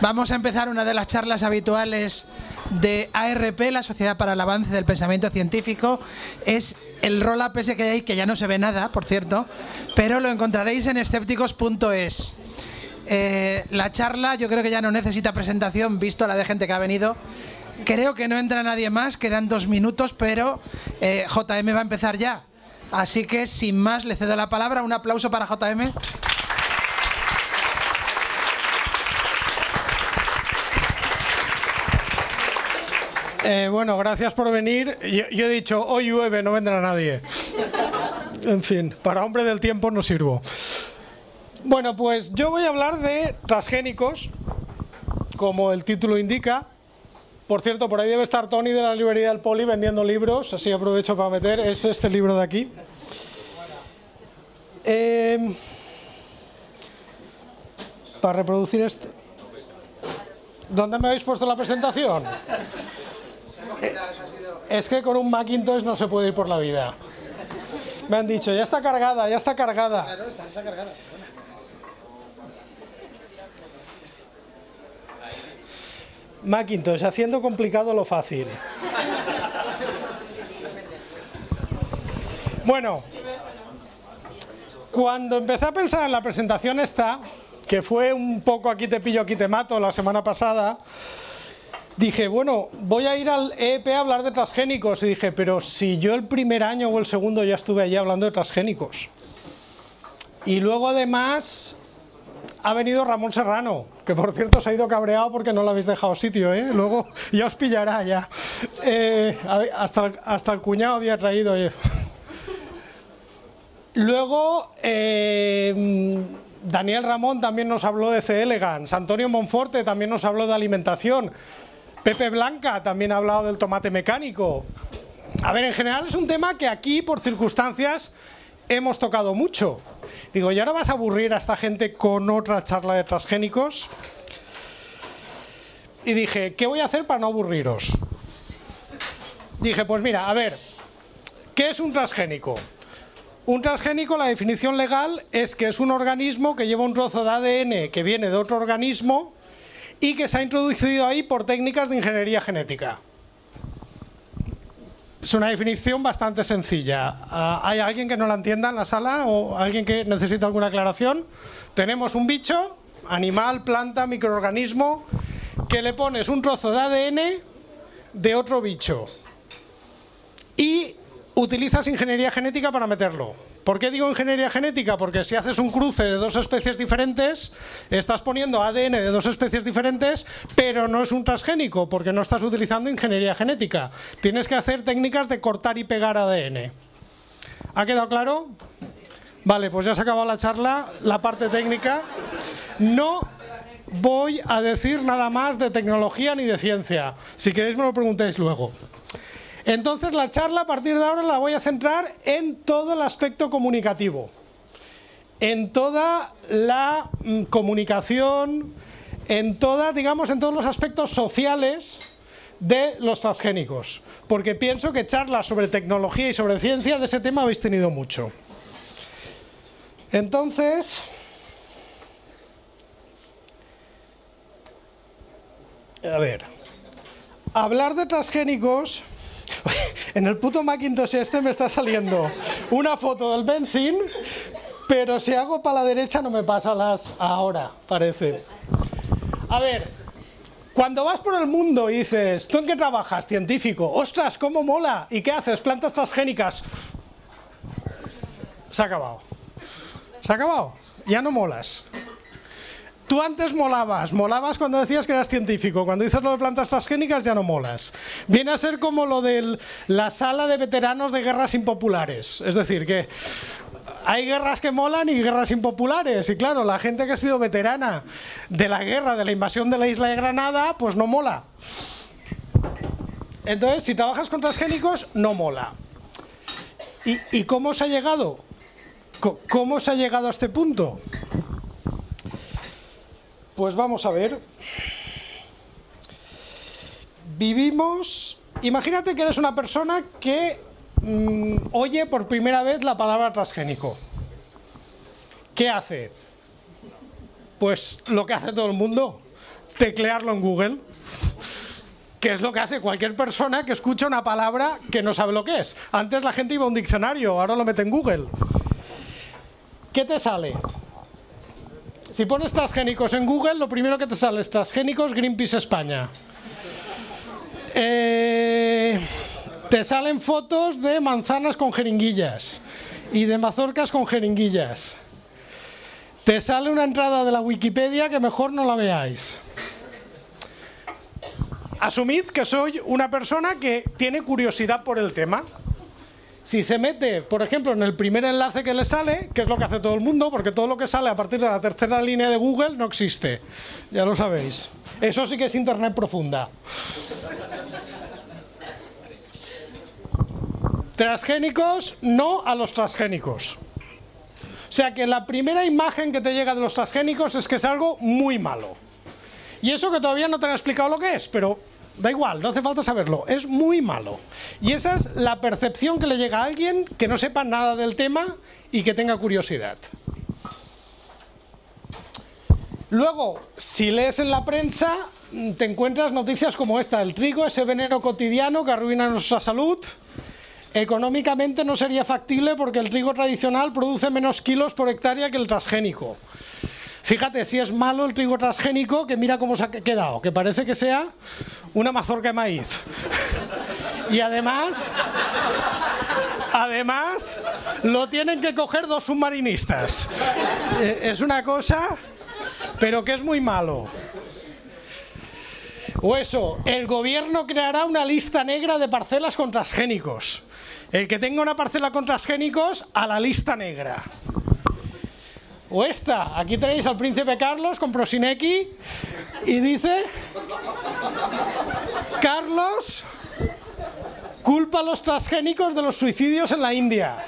Vamos a empezar una de las charlas habituales de ARP, la Sociedad para el Avance del Pensamiento Científico. Es el roll-up que hay, que ya no se ve nada, por cierto, pero lo encontraréis en escépticos.es. Eh, la charla yo creo que ya no necesita presentación, visto la de gente que ha venido. Creo que no entra nadie más, quedan dos minutos, pero eh, JM va a empezar ya. Así que sin más le cedo la palabra. Un aplauso para JM. Eh, bueno, gracias por venir. Yo, he dicho, hoy llueve, no vendrá nadie. En fin, para hombre del tiempo no sirvo. Bueno, pues yo voy a hablar de transgénicos, como el título indica. Por cierto, por ahí debe estar Tony de la librería del Poli vendiendo libros, así aprovecho para meter. Es este libro de aquí. Eh, para reproducir este. ¿Dónde me habéis puesto la presentación? Es que con un Macintosh no se puede ir por la vida. Me han dicho, ya está cargada, ya está cargada. Claro, está, está cargada. Macintosh, haciendo complicado lo fácil. Bueno, cuando empecé a pensar en la presentación esta, que fue un poco aquí te pillo, aquí te mato la semana pasada, dije, bueno, voy a ir al EEP a hablar de transgénicos. Y dije, pero si yo el primer año o el segundo ya estuve allí hablando de transgénicos. Y luego además ha venido Ramón Serrano, que por cierto se ha ido cabreado porque no le habéis dejado sitio, ¿eh? Luego ya os pillará ya. Eh, hasta, hasta el cuñado había traído. Oye. Luego, eh, Daniel Ramón también nos habló de C. elegans, Antonio Monforte también nos habló de alimentación, Pepe Blanca también ha hablado del tomate mecánico. A ver, en general es un tema que aquí, por circunstancias, hemos tocado mucho. Digo, ¿y ahora vas a aburrir a esta gente con otra charla de transgénicos? Y dije, ¿qué voy a hacer para no aburriros? Dije, pues mira, a ver, ¿qué es un transgénico? Un transgénico, la definición legal es que es un organismo que lleva un trozo de ADN que viene de otro organismo y que se ha introducido ahí por técnicas de ingeniería genética. Es una definición bastante sencilla. ¿Hay alguien que no la entienda en la sala o alguien que necesita alguna aclaración? Tenemos un bicho, animal, planta, microorganismo, que le pones un trozo de ADN de otro bicho y utilizas ingeniería genética para meterlo. ¿Por qué digo ingeniería genética? Porque si haces un cruce de dos especies diferentes, estás poniendo ADN de dos especies diferentes, pero no es un transgénico, porque no estás utilizando ingeniería genética. Tienes que hacer técnicas de cortar y pegar ADN. ¿Ha quedado claro? Vale, pues ya se ha acabado la charla, la parte técnica. No voy a decir nada más de tecnología ni de ciencia. Si queréis me lo preguntéis luego. Entonces la charla a partir de ahora la voy a centrar en todo el aspecto comunicativo, en toda la mm, comunicación, en toda, digamos, en todos los aspectos sociales de los transgénicos, porque pienso que charlas sobre tecnología y sobre ciencia de ese tema habéis tenido mucho. Entonces, a ver, hablar de transgénicos en el puto Macintosh este me está saliendo una foto del Benzin, pero si hago para la derecha no me pasa las ahora, parece. A ver, cuando vas por el mundo y dices, ¿tú en qué trabajas? Científico. ¡Ostras, cómo mola! ¿Y qué haces? Plantas transgénicas. Se ha acabado. Se ha acabado. Ya no molas. Tú antes molabas, molabas cuando decías que eras científico, cuando dices lo de plantas transgénicas ya no molas. Viene a ser como lo de la sala de veteranos de guerras impopulares, es decir, que hay guerras que molan y guerras impopulares, y claro, la gente que ha sido veterana de la guerra, de la invasión de la isla de Granada, pues no mola. Entonces, si trabajas con transgénicos, no mola. ¿Y, cómo se ha llegado? ¿Cómo se ha llegado a este punto? Pues vamos a ver. Vivimos... Imagínate que eres una persona que mmm, oye por primera vez la palabra transgénico. ¿Qué hace? Pues lo que hace todo el mundo. teclearlo en Google. Que es lo que hace cualquier persona que escucha una palabra que no sabe lo que es. Antes la gente iba a un diccionario, ahora lo mete en Google. ¿Qué te sale? Si pones transgénicos en Google, lo primero que te sale es transgénicos Greenpeace España. Eh, te salen fotos de manzanas con jeringuillas y de mazorcas con jeringuillas. Te sale una entrada de la Wikipedia que mejor no la veáis. Asumid que soy una persona que tiene curiosidad por el tema. Si se mete, por ejemplo, en el primer enlace que le sale, que es lo que hace todo el mundo, porque todo lo que sale a partir de la tercera línea de Google no existe. Ya lo sabéis. Eso sí que es Internet profunda. Transgénicos, no a los transgénicos. O sea que la primera imagen que te llega de los transgénicos es que es algo muy malo. Y eso que todavía no te han explicado lo que es, pero da igual, no hace falta saberlo, es muy malo. Y esa es la percepción que le llega a alguien que no sepa nada del tema y que tenga curiosidad. Luego, si lees en la prensa, te encuentras noticias como esta, el trigo, ese veneno cotidiano que arruina nuestra salud, Económicamente no sería factible porque el trigo tradicional produce menos kilos por hectárea que el transgénico. Fíjate, si es malo el trigo transgénico, que mira cómo se ha quedado, que parece que sea una mazorca de maíz. Y además, además, lo tienen que coger dos submarinistas. Eh, es una cosa, pero que es muy malo. O eso, el gobierno creará una lista negra de parcelas con transgénicos. El que tenga una parcela con transgénicos, a la lista negra. O esta, aquí tenéis al príncipe Carlos con Prosineki y dice, Carlos culpa a los transgénicos de los suicidios en la India.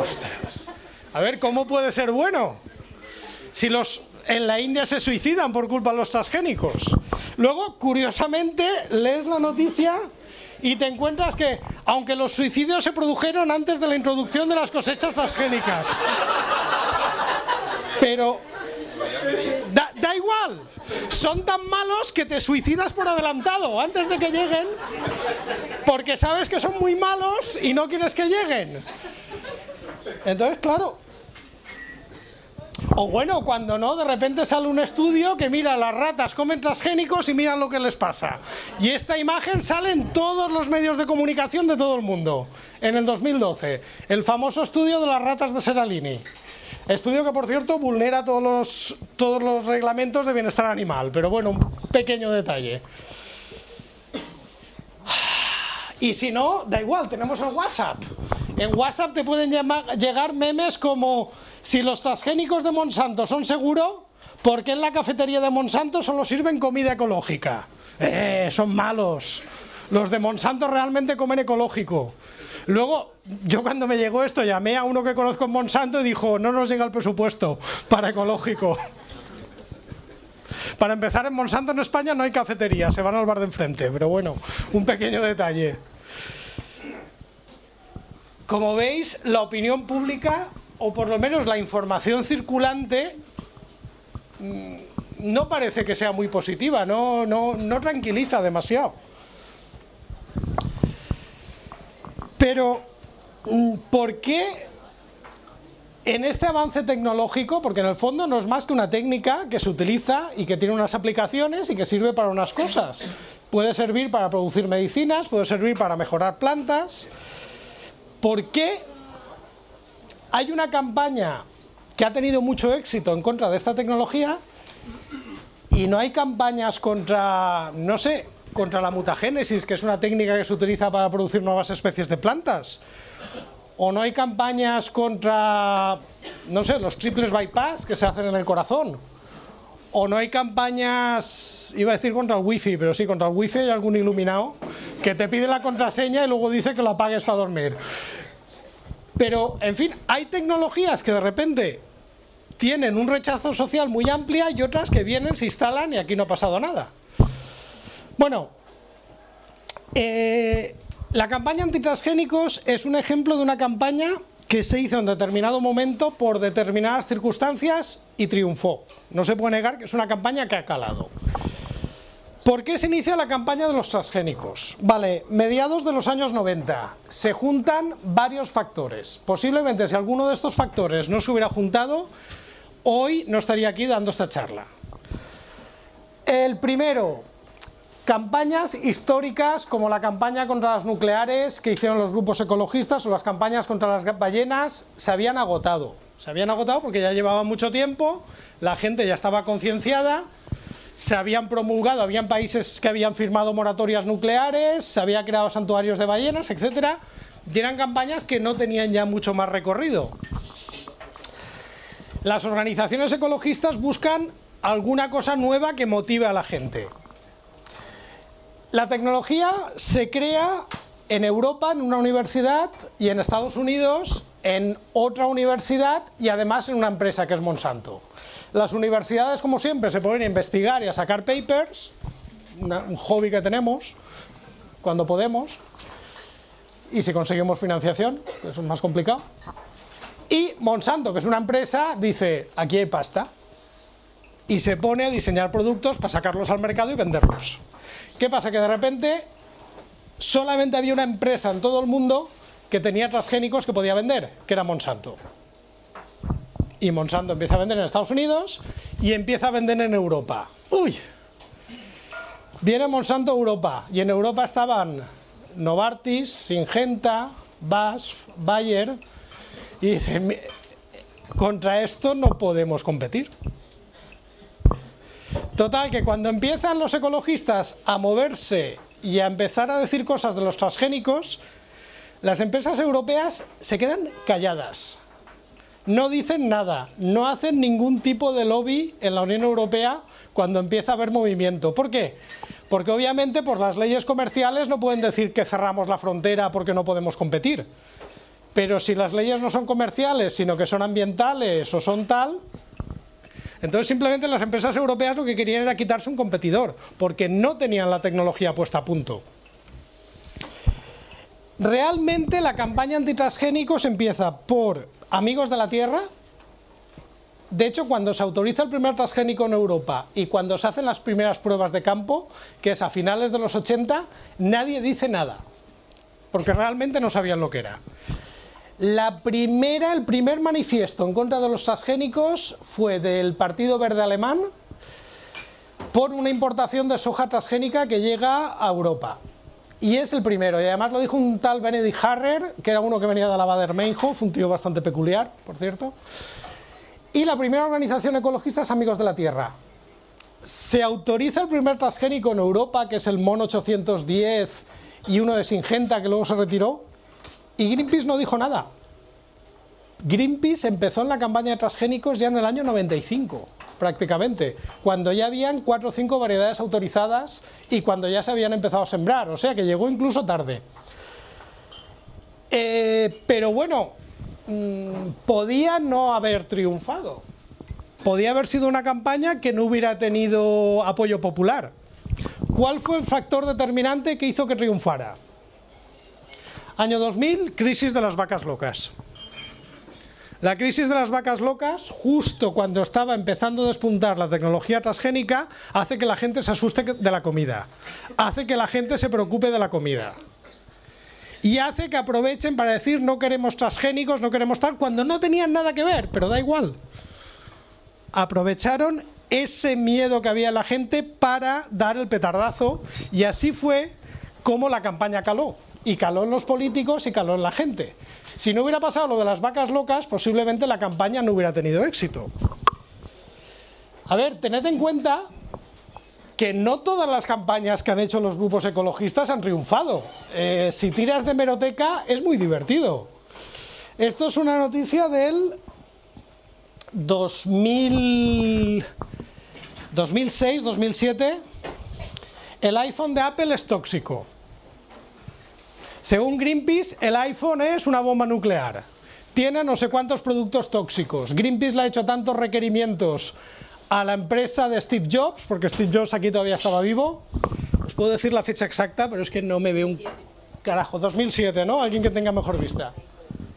Ostras. A ver, ¿cómo puede ser bueno? Si los en la India se suicidan por culpa de los transgénicos. Luego, curiosamente, lees la noticia y te encuentras que, aunque los suicidios se produjeron antes de la introducción de las cosechas transgénicas, pero da, igual, son tan malos que te suicidas por adelantado antes de que lleguen, porque sabes que son muy malos y no quieres que lleguen. Entonces, claro, o bueno, cuando no, de repente sale un estudio que mira, las ratas comen transgénicos y miran lo que les pasa. Y esta imagen sale en todos los medios de comunicación de todo el mundo, en el 2012. El famoso estudio de las ratas de Seralini. Estudio que, por cierto, vulnera todos los, todos los reglamentos de bienestar animal. Pero bueno, un pequeño detalle. Y si no, da igual, tenemos el WhatsApp. En WhatsApp te pueden llegar memes como si los transgénicos de Monsanto son seguros, ¿por qué en la cafetería de Monsanto solo sirven comida ecológica? Eh, son malos. Los de Monsanto realmente comen ecológico. Luego, yo cuando me llegó esto, llamé a uno que conozco en Monsanto y dijo, no nos llega el presupuesto para ecológico. Para empezar, en Monsanto en España no hay cafetería, se van al bar de enfrente, pero bueno, un pequeño detalle. Como veis, la opinión pública o por lo menos la información circulante mm, no parece que sea muy positiva, no, no, tranquiliza demasiado. Pero, mm, ¿por qué en este avance tecnológico, porque en el fondo no es más que una técnica que se utiliza y que tiene unas aplicaciones y que sirve para unas cosas. Puede servir para producir medicinas, puede servir para mejorar plantas. ¿Por qué hay una campaña que ha tenido mucho éxito en contra de esta tecnología y no hay campañas contra, no sé, contra la mutagénesis, que es una técnica que se utiliza para producir nuevas especies de plantas. O no hay campañas contra, no sé, los triples bypass que se hacen en el corazón. O no hay campañas, iba a decir contra el wifi, pero sí, contra el wifi hay algún iluminado que te pide la contraseña y luego dice que lo apagues para dormir. Pero, en fin, hay tecnologías que de repente tienen un rechazo social muy amplia y otras que vienen, se instalan y aquí no ha pasado nada. Bueno, eh, la campaña antitransgénicos es un ejemplo de una campaña que se hizo en determinado momento por determinadas circunstancias y triunfó. No se puede negar que es una campaña que ha calado. ¿Por qué se inicia la campaña de los transgénicos? Vale, mediados de los años 90 se juntan varios factores. Posiblemente si alguno de estos factores no se hubiera juntado, hoy no estaría aquí dando esta charla. El primero, campañas históricas como la campaña contra las nucleares que hicieron los grupos ecologistas o las campañas contra las ballenas se habían agotado. Se habían agotado porque ya llevaban mucho tiempo, la gente ya estaba concienciada se habían promulgado, habían países que habían firmado moratorias nucleares, se había creado santuarios de ballenas, etcétera, y eran campañas que no tenían ya mucho más recorrido. Las organizaciones ecologistas buscan alguna cosa nueva que motive a la gente. La tecnología se crea en Europa en una universidad y en Estados Unidos en otra universidad y además en una empresa que es Monsanto. Las universidades, como siempre, se ponen a investigar y a sacar papers, un hobby que tenemos cuando podemos, y si conseguimos financiación, eso es más complicado. Y Monsanto, que es una empresa, dice, aquí hay pasta, y se pone a diseñar productos para sacarlos al mercado y venderlos. ¿Qué pasa? Que de repente solamente había una empresa en todo el mundo que tenía transgénicos que podía vender, que era Monsanto y Monsanto empieza a vender en Estados Unidos y empieza a vender en Europa. ¡Uy! Viene Monsanto a Europa y en Europa estaban Novartis, Singenta, BASF, Bayer y dicen, contra esto no podemos competir. Total, que cuando empiezan los ecologistas a moverse y a empezar a decir cosas de los transgénicos, las empresas europeas se quedan calladas no dicen nada, no hacen ningún tipo de lobby en la Unión Europea cuando empieza a haber movimiento. ¿Por qué? Porque obviamente por las leyes comerciales no pueden decir que cerramos la frontera porque no podemos competir. Pero si las leyes no son comerciales, sino que son ambientales o son tal, entonces simplemente las empresas europeas lo que querían era quitarse un competidor, porque no tenían la tecnología puesta a punto. Realmente la campaña antitransgénicos empieza por amigos de la Tierra, de hecho, cuando se autoriza el primer transgénico en Europa y cuando se hacen las primeras pruebas de campo, que es a finales de los 80, nadie dice nada, porque realmente no sabían lo que era. La primera, el primer manifiesto en contra de los transgénicos fue del Partido Verde Alemán por una importación de soja transgénica que llega a Europa. Y es el primero, y además lo dijo un tal Benedict Harrer, que era uno que venía de la Bader-Meinhof, un tío bastante peculiar, por cierto. Y la primera organización ecologista es Amigos de la Tierra. Se autoriza el primer transgénico en Europa, que es el MON 810, y uno de Singenta, que luego se retiró, y Greenpeace no dijo nada. Greenpeace empezó en la campaña de transgénicos ya en el año 95 prácticamente, cuando ya habían cuatro o cinco variedades autorizadas y cuando ya se habían empezado a sembrar, o sea que llegó incluso tarde. Eh, pero bueno, mm, podía no haber triunfado, podía haber sido una campaña que no hubiera tenido apoyo popular. ¿Cuál fue el factor determinante que hizo que triunfara? Año 2000, crisis de las vacas locas. La crisis de las vacas locas, justo cuando estaba empezando a despuntar la tecnología transgénica, hace que la gente se asuste de la comida, hace que la gente se preocupe de la comida. Y hace que aprovechen para decir no queremos transgénicos, no queremos tal, cuando no tenían nada que ver, pero da igual. Aprovecharon ese miedo que había en la gente para dar el petardazo y así fue como la campaña caló. Y caló en los políticos y caló en la gente. Si no hubiera pasado lo de las vacas locas, posiblemente la campaña no hubiera tenido éxito. A ver, tened en cuenta que no todas las campañas que han hecho los grupos ecologistas han triunfado. Eh, si tiras de meroteca es muy divertido. Esto es una noticia del 2000, 2006, 2007. El iPhone de Apple es tóxico. Según Greenpeace, el iPhone es una bomba nuclear. Tiene no sé cuántos productos tóxicos. Greenpeace le ha hecho tantos requerimientos a la empresa de Steve Jobs, porque Steve Jobs aquí todavía estaba vivo. Os puedo decir la fecha exacta, pero es que no me veo un carajo. 2007, ¿no? Alguien que tenga mejor vista.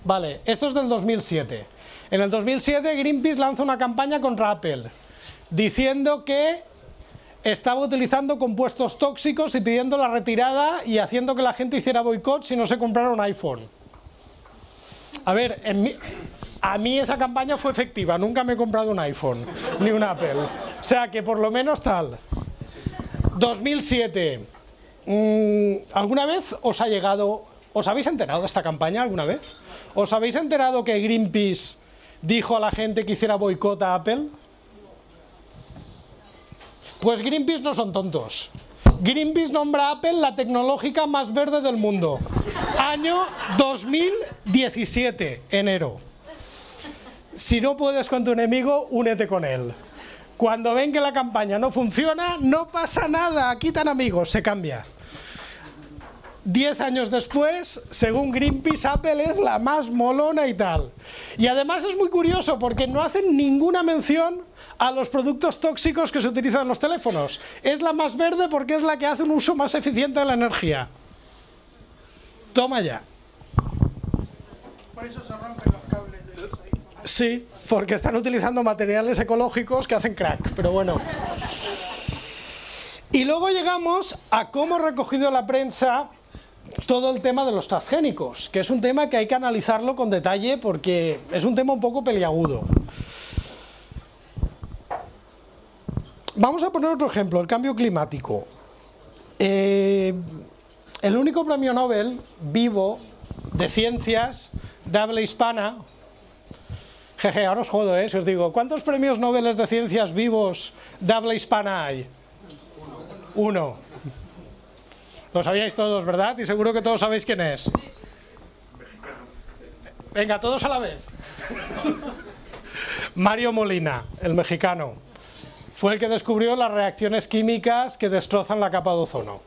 Vale, esto es del 2007. En el 2007 Greenpeace lanza una campaña contra Apple, diciendo que estaba utilizando compuestos tóxicos y pidiendo la retirada y haciendo que la gente hiciera boicot si no se comprara un iPhone. A ver, a mí esa campaña fue efectiva, nunca me he comprado un iPhone, ni un Apple. O sea que por lo menos tal. 2007. Mm, ¿Alguna vez os ha llegado, os habéis enterado de esta campaña alguna vez? ¿Os habéis enterado que Greenpeace dijo a la gente que hiciera boicot a Apple? Pues Greenpeace no son tontos. Greenpeace nombra a Apple la tecnológica más verde del mundo. Año 2017, enero. Si no puedes con tu enemigo, únete con él. Cuando ven que la campaña no funciona, no pasa nada, quitan amigos, se cambia. Diez años después, según Greenpeace, Apple es la más molona y tal. Y además es muy curioso porque no hacen ninguna mención a los productos tóxicos que se utilizan en los teléfonos. Es la más verde porque es la que hace un uso más eficiente de la energía. Toma ya. Por eso se rompen los cables de los Sí, porque están utilizando materiales ecológicos que hacen crack, pero bueno. Y luego llegamos a cómo ha recogido la prensa todo el tema de los transgénicos, que es un tema que hay que analizarlo con detalle porque es un tema un poco peliagudo. Vamos a poner otro ejemplo, el cambio climático. Eh, el único premio Nobel vivo de ciencias de habla hispana, jeje, ahora os jodo, ¿eh? Si os digo, ¿cuántos premios Nobel de ciencias vivos de habla hispana hay? Uno. Lo sabíais todos, ¿verdad? Y seguro que todos sabéis quién es. Venga, todos a la vez. Mario Molina, el mexicano fue el que descubrió las reacciones químicas que destrozan la capa de ozono.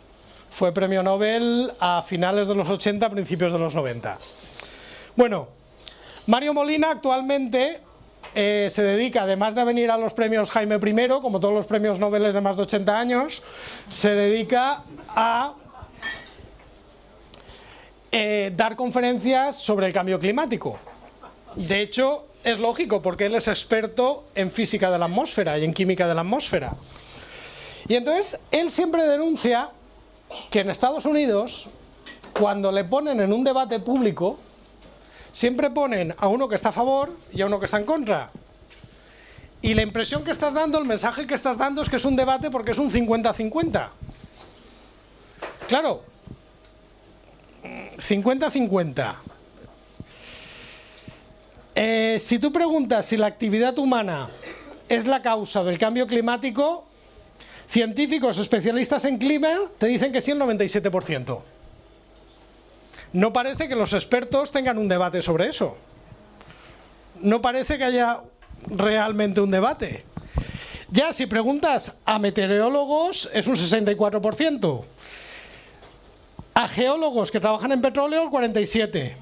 Fue premio Nobel a finales de los 80, principios de los 90. Bueno, Mario Molina actualmente eh, se dedica, además de venir a los premios Jaime I, como todos los premios Nobel de más de 80 años, se dedica a eh, dar conferencias sobre el cambio climático. De hecho, es lógico, porque él es experto en física de la atmósfera y en química de la atmósfera. Y entonces, él siempre denuncia que en Estados Unidos, cuando le ponen en un debate público, siempre ponen a uno que está a favor y a uno que está en contra. Y la impresión que estás dando, el mensaje que estás dando es que es un debate porque es un 50-50. Claro, 50-50. Eh, si tú preguntas si la actividad humana es la causa del cambio climático, científicos especialistas en clima te dicen que sí el 97%. No parece que los expertos tengan un debate sobre eso. No parece que haya realmente un debate. Ya si preguntas a meteorólogos es un 64%. A geólogos que trabajan en petróleo el 47%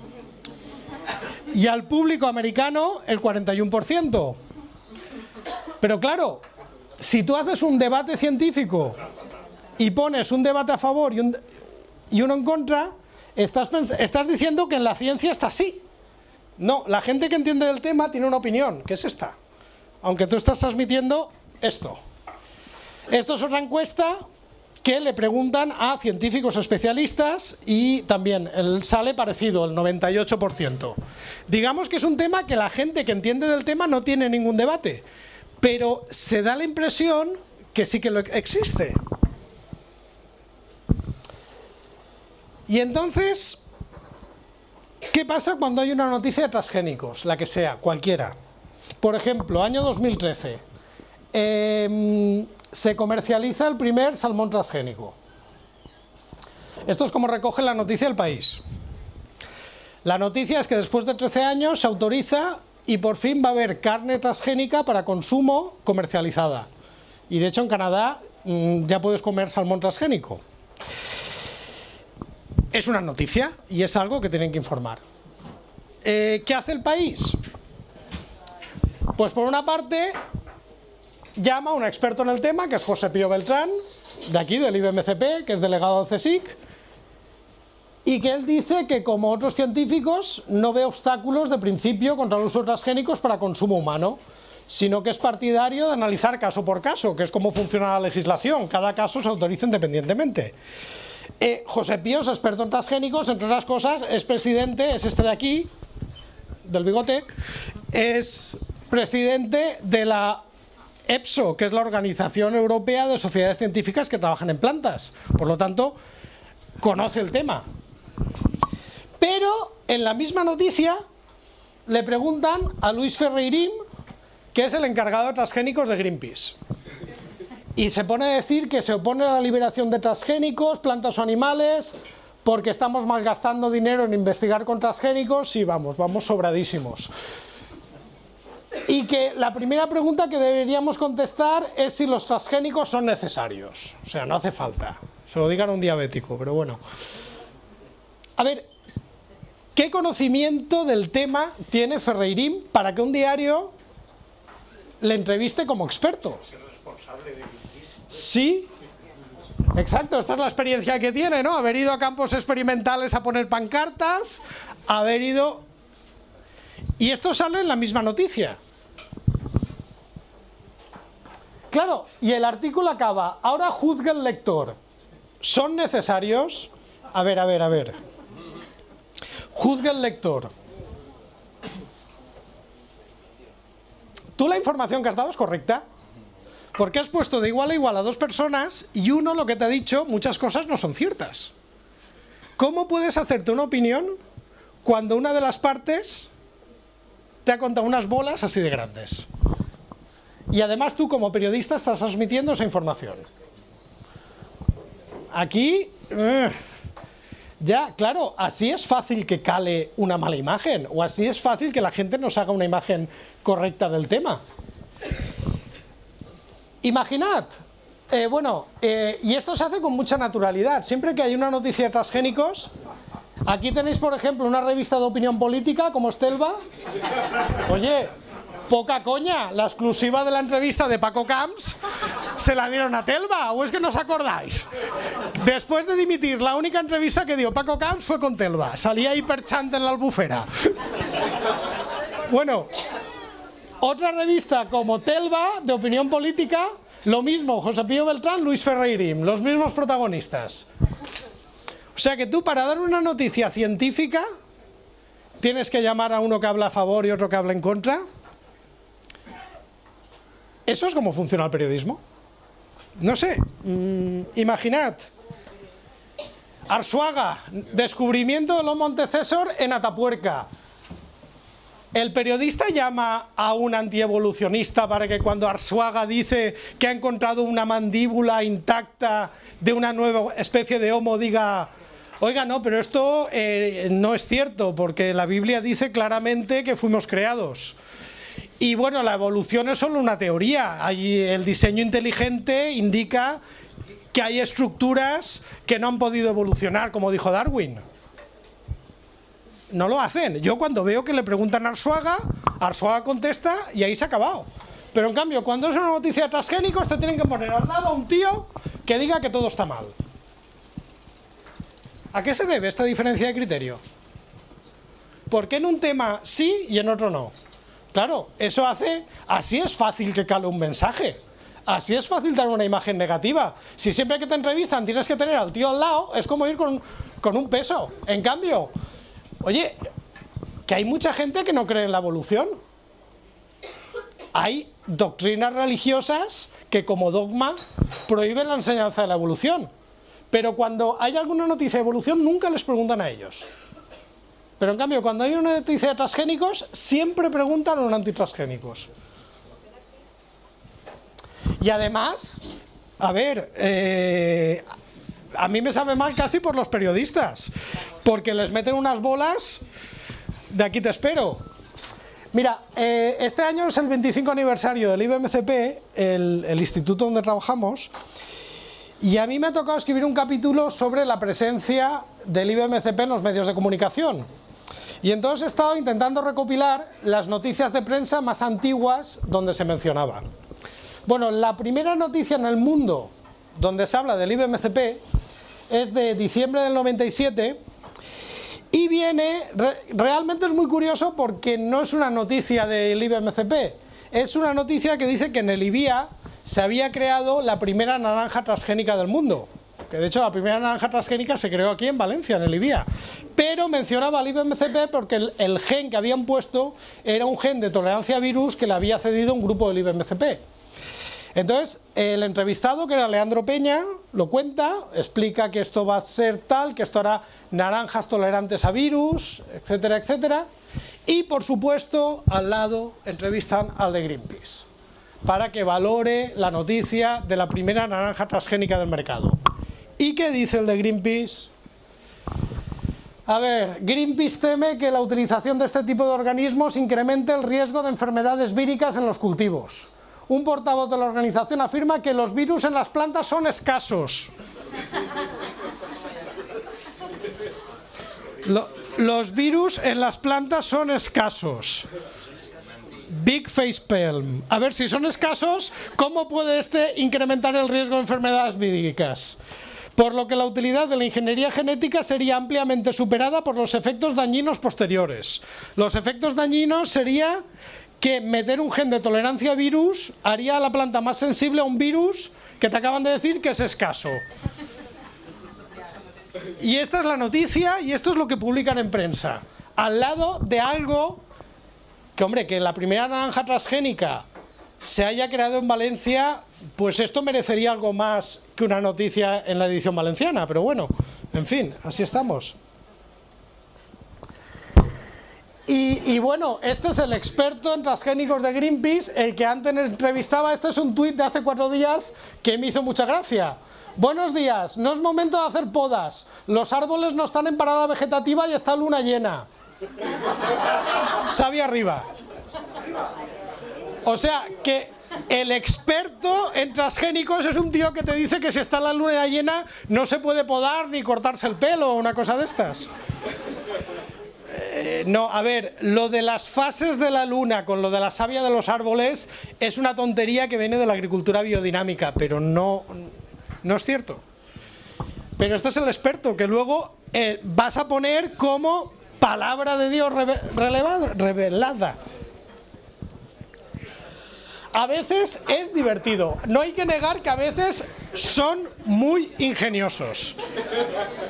y al público americano el 41%. Pero claro, si tú haces un debate científico y pones un debate a favor y, uno en contra, estás, estás diciendo que en la ciencia está así. No, la gente que entiende del tema tiene una opinión, que es esta. Aunque tú estás transmitiendo esto. Esto es otra encuesta que le preguntan a científicos especialistas y también sale parecido, el 98%. Digamos que es un tema que la gente que entiende del tema no tiene ningún debate, pero se da la impresión que sí que lo existe. Y entonces, ¿qué pasa cuando hay una noticia de transgénicos? La que sea, cualquiera. Por ejemplo, año 2013 se comercializa el primer salmón transgénico. Esto es como recoge la noticia del país. La noticia es que después de 13 años se autoriza y por fin va a haber carne transgénica para consumo comercializada. Y de hecho en Canadá mm, ya puedes comer salmón transgénico. Es una noticia y es algo que tienen que informar. Eh, ¿Qué hace el país? Pues por una parte llama a un experto en el tema, que es José Pío Beltrán, de aquí, del IBMCP, que es delegado del CSIC, y que él dice que, como otros científicos, no ve obstáculos de principio contra el uso de transgénicos para consumo humano, sino que es partidario de analizar caso por caso, que es como funciona la legislación, cada caso se autoriza independientemente. Eh, José Pío es experto en transgénicos, entre otras cosas, es presidente, es este de aquí, del bigote, es presidente de la EPSO, que es la Organización Europea de Sociedades Científicas que trabajan en plantas. Por lo tanto, conoce el tema. Pero en la misma noticia le preguntan a Luis Ferreirín, que es el encargado de transgénicos de Greenpeace. Y se pone a decir que se opone a la liberación de transgénicos, plantas o animales, porque estamos malgastando dinero en investigar con transgénicos y vamos, vamos sobradísimos. Y que la primera pregunta que deberíamos contestar es si los transgénicos son necesarios. O sea, no hace falta. Se lo digan a un diabético, pero bueno. A ver, ¿qué conocimiento del tema tiene Ferreirín para que un diario le entreviste como experto? Sí, exacto, esta es la experiencia que tiene, ¿no? Haber ido a campos experimentales a poner pancartas, haber ido... Y esto sale en la misma noticia. Claro, y el artículo acaba, ahora juzga el lector. ¿Son necesarios? A ver, a ver, a ver. Juzga el lector. ¿Tú la información que has dado es correcta? Porque has puesto de igual a igual a dos personas y uno lo que te ha dicho, muchas cosas no son ciertas. ¿Cómo puedes hacerte una opinión cuando una de las partes te ha contado unas bolas así de grandes? Y además tú como periodista estás transmitiendo esa información. Aquí, eh, ya, claro, así es fácil que cale una mala imagen o así es fácil que la gente nos haga una imagen correcta del tema. Imaginad, eh, bueno, eh, y esto se hace con mucha naturalidad. Siempre que hay una noticia de transgénicos, aquí tenéis, por ejemplo, una revista de opinión política como Estelva. Oye, poca coña, la exclusiva de la entrevista de Paco Camps se la dieron a Telva, ¿o es que no os acordáis? Después de dimitir, la única entrevista que dio Paco Camps fue con Telva. Salía hiperchante en la albufera. Bueno, otra revista como Telva, de opinión política, lo mismo, José Pío Beltrán, Luis Ferreirim, los mismos protagonistas. O sea que tú para dar una noticia científica tienes que llamar a uno que habla a favor y otro que habla en contra. ¿Eso es como funciona el periodismo? No sé, mmm, imaginad. Arsuaga, descubrimiento del Homo antecesor en Atapuerca. El periodista llama a un antievolucionista para que cuando Arsuaga dice que ha encontrado una mandíbula intacta de una nueva especie de homo diga, oiga, no, pero esto eh, no es cierto, porque la Biblia dice claramente que fuimos creados. Y bueno, la evolución es solo una teoría. el diseño inteligente indica que hay estructuras que no han podido evolucionar, como dijo Darwin no lo hacen. Yo cuando veo que le preguntan a Arsuaga, Arsuaga contesta y ahí se ha acabado. Pero en cambio, cuando es una noticia de transgénicos, te tienen que poner al lado a un tío que diga que todo está mal. ¿A qué se debe esta diferencia de criterio? ¿Por qué en un tema sí y en otro no? Claro, eso hace, así es fácil que cale un mensaje. Así es fácil dar una imagen negativa. Si siempre que te entrevistan tienes que tener al tío al lado, es como ir con, con un peso. En cambio, Oye, que hay mucha gente que no cree en la evolución. Hay doctrinas religiosas que como dogma prohíben la enseñanza de la evolución. Pero cuando hay alguna noticia de evolución nunca les preguntan a ellos. Pero en cambio, cuando hay una noticia de transgénicos, siempre preguntan a los antitransgénicos. Y además, a ver, eh, a mí me sabe mal casi por los periodistas, porque les meten unas bolas de aquí te espero. Mira, eh, este año es el 25 aniversario del IBMCP, el, el instituto donde trabajamos, y a mí me ha tocado escribir un capítulo sobre la presencia del IBMCP en los medios de comunicación. Y entonces he estado intentando recopilar las noticias de prensa más antiguas donde se mencionaba. Bueno, la primera noticia en el mundo donde se habla del IBMCP es de diciembre del 97 y viene, realmente es muy curioso porque no es una noticia del IBMCP, es una noticia que dice que en el IBIA se había creado la primera naranja transgénica del mundo. Que de hecho la primera naranja transgénica se creó aquí en Valencia, en el IBIA. Pero mencionaba al IBMCP porque el, el gen que habían puesto era un gen de tolerancia a virus que le había cedido un grupo del IBMCP. Entonces, el entrevistado, que era Leandro Peña, lo cuenta, explica que esto va a ser tal, que esto hará naranjas tolerantes a virus, etcétera, etcétera. Y, por supuesto, al lado entrevistan al de Greenpeace, para que valore la noticia de la primera naranja transgénica del mercado. ¿Y qué dice el de Greenpeace? A ver, Greenpeace teme que la utilización de este tipo de organismos incremente el riesgo de enfermedades víricas en los cultivos un portavoz de la organización afirma que los virus en las plantas son escasos. los virus en las plantas son escasos. Big Face Palm. A ver, si son escasos, ¿cómo puede este incrementar el riesgo de enfermedades víricas? Por lo que la utilidad de la ingeniería genética sería ampliamente superada por los efectos dañinos posteriores. Los efectos dañinos sería que meter un gen de tolerancia a virus haría a la planta más sensible a un virus que te acaban de decir que es escaso. Y esta es la noticia y esto es lo que publican en prensa. Al lado de algo que, hombre, que la primera naranja transgénica se haya creado en Valencia, pues esto merecería algo más que una noticia en la edición valenciana. Pero bueno, en fin, así estamos. Y, bueno, este es el experto en transgénicos de Greenpeace, el que antes entrevistaba. Este es un tuit de hace cuatro días que me hizo mucha gracia. Buenos días, no es momento de hacer podas. Los árboles no están en parada vegetativa y está luna llena. Sabia arriba. O sea, que el experto en transgénicos es un tío que te dice que si está la luna llena no se puede podar ni cortarse el pelo o una cosa de estas. Eh, no, a ver, lo de las fases de la luna con lo de la savia de los árboles es una tontería que viene de la agricultura biodinámica, pero no, no es cierto. Pero este es el experto que luego eh, vas a poner como palabra de Dios revelada. A veces es divertido. No hay que negar que a veces son muy ingeniosos.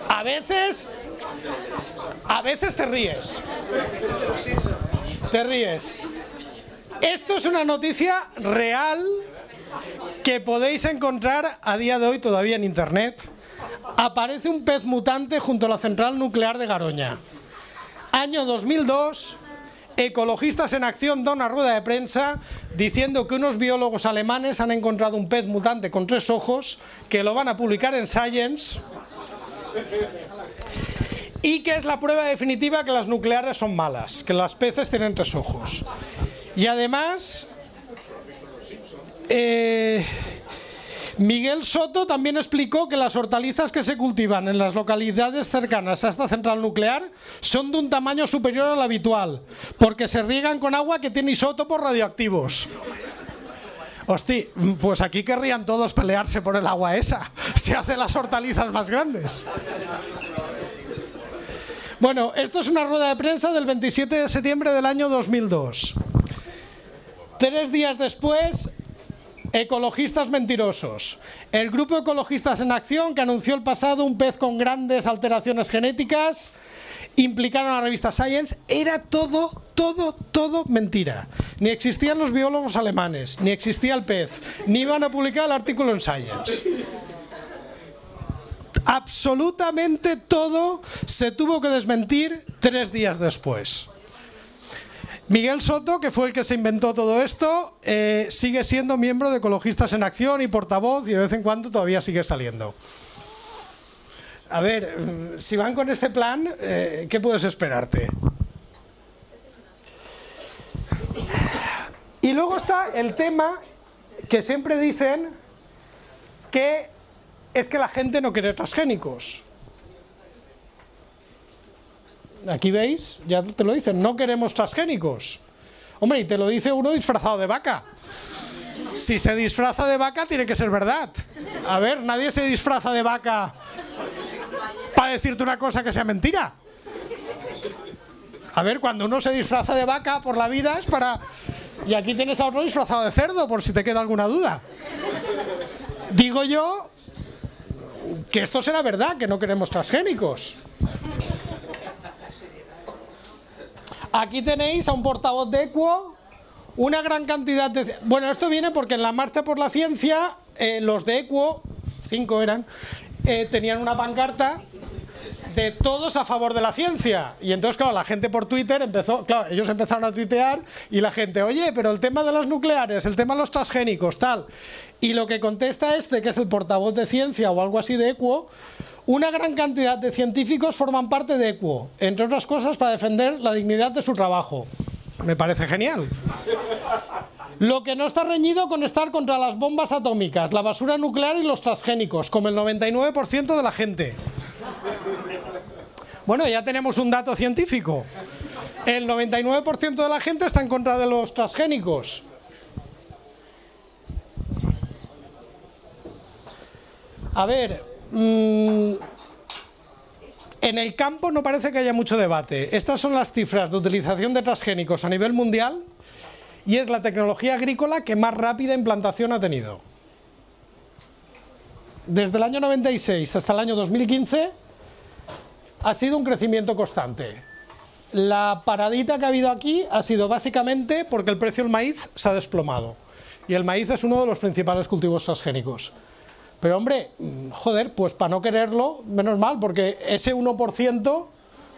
A veces a veces te ríes. Te ríes. Esto es una noticia real que podéis encontrar a día de hoy todavía en Internet. Aparece un pez mutante junto a la central nuclear de Garoña. Año 2002, Ecologistas en Acción da una rueda de prensa diciendo que unos biólogos alemanes han encontrado un pez mutante con tres ojos que lo van a publicar en Science y que es la prueba definitiva que las nucleares son malas, que las peces tienen tres ojos. Y además, eh, Miguel Soto también explicó que las hortalizas que se cultivan en las localidades cercanas a esta central nuclear son de un tamaño superior al habitual, porque se riegan con agua que tiene isótopos radioactivos. Hosti, pues aquí querrían todos pelearse por el agua esa. Se hacen las hortalizas más grandes. Bueno, esto es una rueda de prensa del 27 de septiembre del año 2002. Tres días después, Ecologistas mentirosos. El grupo Ecologistas en Acción, que anunció el pasado un pez con grandes alteraciones genéticas, implicaron a la revista Science, era todo, todo, todo mentira. Ni existían los biólogos alemanes, ni existía el pez, ni iban a publicar el artículo en Science absolutamente todo se tuvo que desmentir tres días después. Miguel Soto, que fue el que se inventó todo esto, eh, sigue siendo miembro de Ecologistas en Acción y portavoz y de vez en cuando todavía sigue saliendo. A ver, mm, si van con este plan, eh, ¿qué puedes esperarte? Y luego está el tema que siempre dicen que es que la gente no quiere transgénicos. Aquí veis, ya te lo dicen, no queremos transgénicos. Hombre, y te lo dice uno disfrazado de vaca. Si se disfraza de vaca, tiene que ser verdad. A ver, nadie se disfraza de vaca para decirte una cosa que sea mentira. A ver, cuando uno se disfraza de vaca por la vida es para Y aquí tienes a otro disfrazado de cerdo, por si te queda alguna duda. Digo yo que esto será verdad, que no queremos transgénicos. Aquí tenéis a un portavoz de Equo, una gran cantidad de... Bueno, esto viene porque en la marcha por la ciencia, eh, los de Equo, cinco eran, eh, tenían una pancarta de todos a favor de la ciencia. Y entonces, claro, la gente por Twitter empezó, claro, ellos empezaron a tuitear y la gente, oye, pero el tema de los nucleares, el tema de los transgénicos, tal. Y lo que contesta este, que es el portavoz de ciencia o algo así de Equo, una gran cantidad de científicos forman parte de EQUO, entre otras cosas para defender la dignidad de su trabajo. Me parece genial. Lo que no está reñido con estar contra las bombas atómicas, la basura nuclear y los transgénicos, como el 99% de la gente. Bueno, ya tenemos un dato científico. El 99% de la gente está en contra de los transgénicos. A ver, Mm, en el campo no parece que haya mucho debate. Estas son las cifras de utilización de transgénicos a nivel mundial y es la tecnología agrícola que más rápida implantación ha tenido. Desde el año 96 hasta el año 2015 ha sido un crecimiento constante. La paradita que ha habido aquí ha sido básicamente porque el precio del maíz se ha desplomado. Y el maíz es uno de los principales cultivos transgénicos. Pero hombre, joder, pues para no quererlo, menos mal, porque ese 1%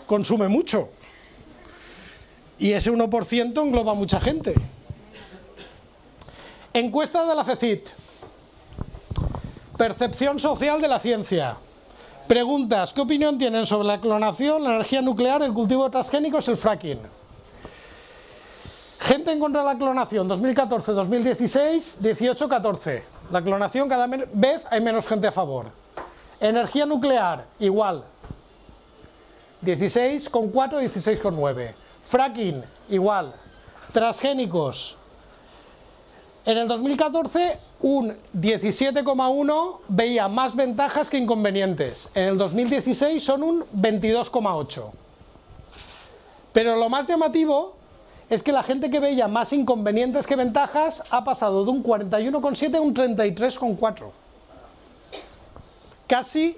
consume mucho. Y ese 1% engloba mucha gente. Encuesta de la FECIT. Percepción social de la ciencia. Preguntas, ¿qué opinión tienen sobre la clonación, la energía nuclear, el cultivo de transgénicos el fracking? Gente en contra de la clonación, 2014-2016, 18-14. La clonación cada vez hay menos gente a favor. Energía nuclear, igual. 16,4, 16,9. Fracking, igual. Transgénicos. En el 2014, un 17,1 veía más ventajas que inconvenientes. En el 2016 son un 22,8. Pero lo más llamativo es que la gente que veía más inconvenientes que ventajas ha pasado de un 41,7 a un 33,4. Casi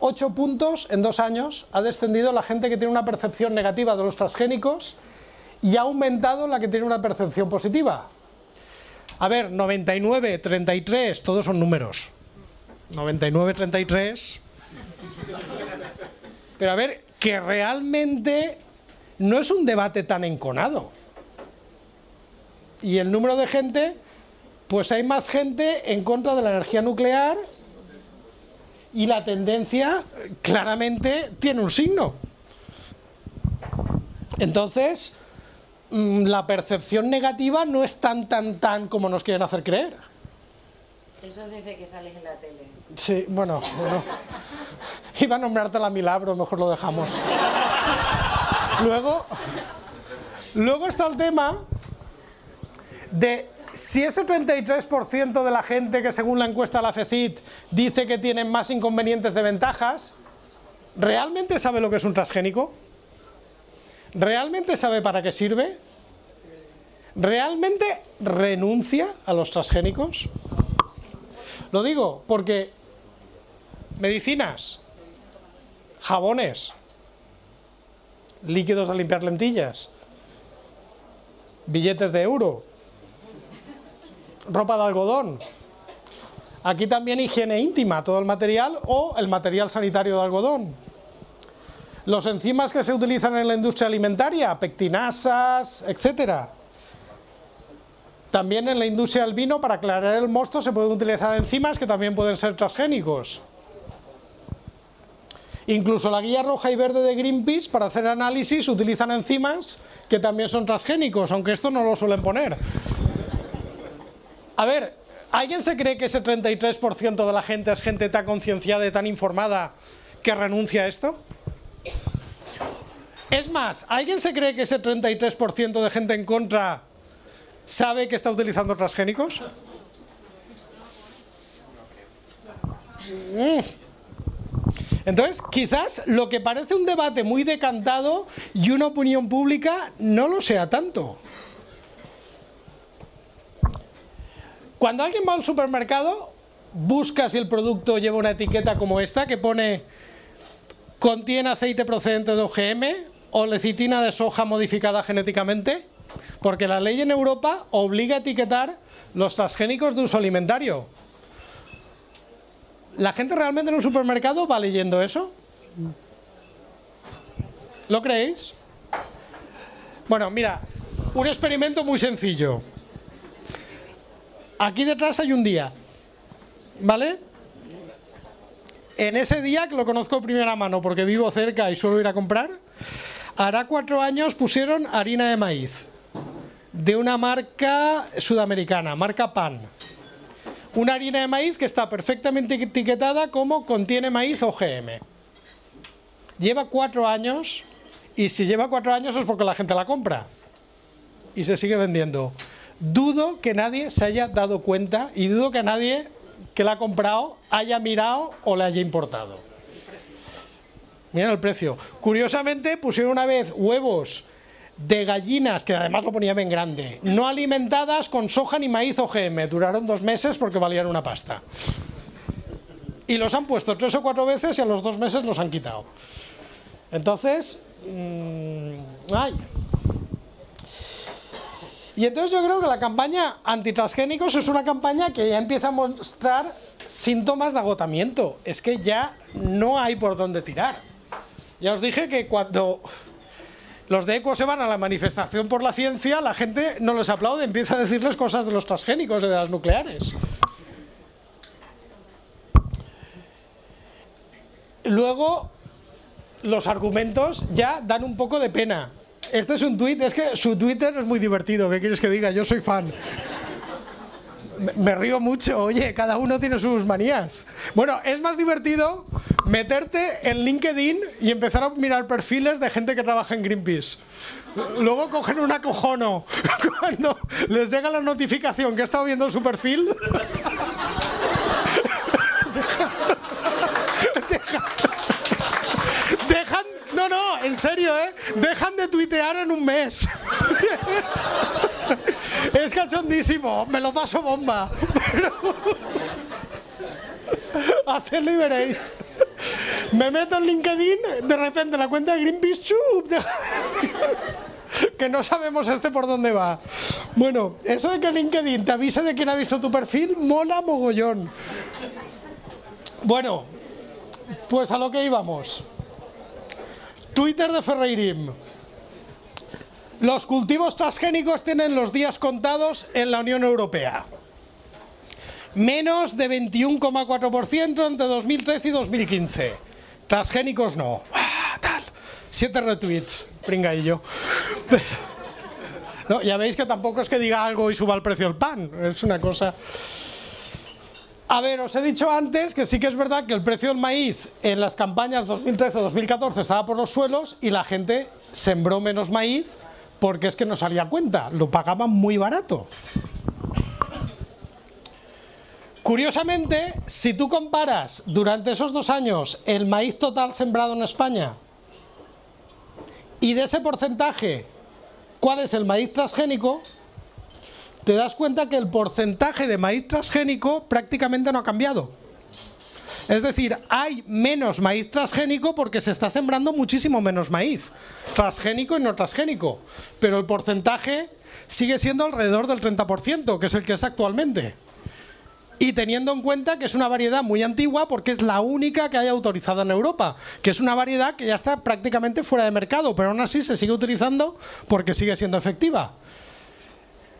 8 puntos en dos años ha descendido la gente que tiene una percepción negativa de los transgénicos y ha aumentado la que tiene una percepción positiva. A ver, 99, 33, todos son números. 99, 33. Pero a ver, que realmente no es un debate tan enconado y el número de gente, pues hay más gente en contra de la energía nuclear y la tendencia claramente tiene un signo. Entonces, la percepción negativa no es tan, tan, tan como nos quieren hacer creer. Eso es desde que sales en la tele. Sí, bueno, bueno. Iba a nombrarte la milagro, mejor lo dejamos. Luego, luego está el tema de si ese 33% de la gente que según la encuesta de la FECIT dice que tienen más inconvenientes de ventajas, ¿realmente sabe lo que es un transgénico? ¿Realmente sabe para qué sirve? ¿Realmente renuncia a los transgénicos? Lo digo porque medicinas, jabones, líquidos de limpiar lentillas, billetes de euro, ropa de algodón. Aquí también higiene íntima, todo el material o el material sanitario de algodón. Los enzimas que se utilizan en la industria alimentaria, pectinasas, etcétera. También en la industria del vino, para aclarar el mosto, se pueden utilizar enzimas que también pueden ser transgénicos. Incluso la guía roja y verde de Greenpeace, para hacer análisis, utilizan enzimas que también son transgénicos, aunque esto no lo suelen poner. A ver, ¿alguien se cree que ese 33% de la gente es gente tan concienciada y tan informada que renuncia a esto? Es más, ¿alguien se cree que ese 33% de gente en contra sabe que está utilizando transgénicos? Mm. Entonces, quizás lo que parece un debate muy decantado y una opinión pública no lo sea tanto. Cuando alguien va al supermercado, busca si el producto lleva una etiqueta como esta que pone contiene aceite procedente de OGM o lecitina de soja modificada genéticamente, porque la ley en Europa obliga a etiquetar los transgénicos de uso alimentario. ¿La gente realmente en un supermercado va leyendo eso? ¿Lo creéis? Bueno, mira, un experimento muy sencillo. Aquí detrás hay un día, ¿vale? En ese día, que lo conozco de primera mano porque vivo cerca y suelo ir a comprar, hará cuatro años pusieron harina de maíz de una marca sudamericana, marca PAN. Una harina de maíz que está perfectamente etiquetada como contiene maíz OGM. Lleva cuatro años y si lleva cuatro años es porque la gente la compra y se sigue vendiendo. Dudo que nadie se haya dado cuenta y dudo que nadie que la ha comprado haya mirado o le haya importado. Mira el precio. Curiosamente pusieron una vez huevos de gallinas, que además lo ponía bien grande, no alimentadas con soja ni maíz OGM. Duraron dos meses porque valían una pasta. Y los han puesto tres o cuatro veces y a los dos meses los han quitado. Entonces, mmm, ay, y entonces yo creo que la campaña antitransgénicos es una campaña que ya empieza a mostrar síntomas de agotamiento. Es que ya no hay por dónde tirar. Ya os dije que cuando los de ECO se van a la manifestación por la ciencia, la gente no les aplaude, empieza a decirles cosas de los transgénicos y de las nucleares. Luego, los argumentos ya dan un poco de pena. Este es un tweet, es que su Twitter es muy divertido, ¿qué quieres que diga? Yo soy fan. Me, río mucho, oye, cada uno tiene sus manías. Bueno, es más divertido meterte en LinkedIn y empezar a mirar perfiles de gente que trabaja en Greenpeace. Luego cogen un acojono cuando les llega la notificación que ha estado viendo su perfil. en serio, ¿eh? Dejan de tuitear en un mes. es cachondísimo, me lo paso bomba. Hacedlo y veréis. Me meto en LinkedIn, de repente la cuenta de Greenpeace, chup, que no sabemos este por dónde va. Bueno, eso de que LinkedIn te avise de quién ha visto tu perfil, mola mogollón. Bueno, pues a lo que íbamos. Twitter de Ferreirim. Los cultivos transgénicos tienen los días contados en la Unión Europea. Menos de 21,4% entre 2013 y 2015. Transgénicos no. Ah, tal. Siete retweets. Pringaillo. No, ya veis que tampoco es que diga algo y suba el precio del pan. Es una cosa... A ver, os he dicho antes que sí que es verdad que el precio del maíz en las campañas 2013-2014 estaba por los suelos y la gente sembró menos maíz porque es que no salía cuenta, lo pagaban muy barato. Curiosamente, si tú comparas durante esos dos años el maíz total sembrado en España y de ese porcentaje, ¿cuál es el maíz transgénico? Te das cuenta que el porcentaje de maíz transgénico prácticamente no ha cambiado. Es decir, hay menos maíz transgénico porque se está sembrando muchísimo menos maíz, transgénico y no transgénico. Pero el porcentaje sigue siendo alrededor del 30%, que es el que es actualmente. Y teniendo en cuenta que es una variedad muy antigua porque es la única que hay autorizada en Europa, que es una variedad que ya está prácticamente fuera de mercado, pero aún así se sigue utilizando porque sigue siendo efectiva.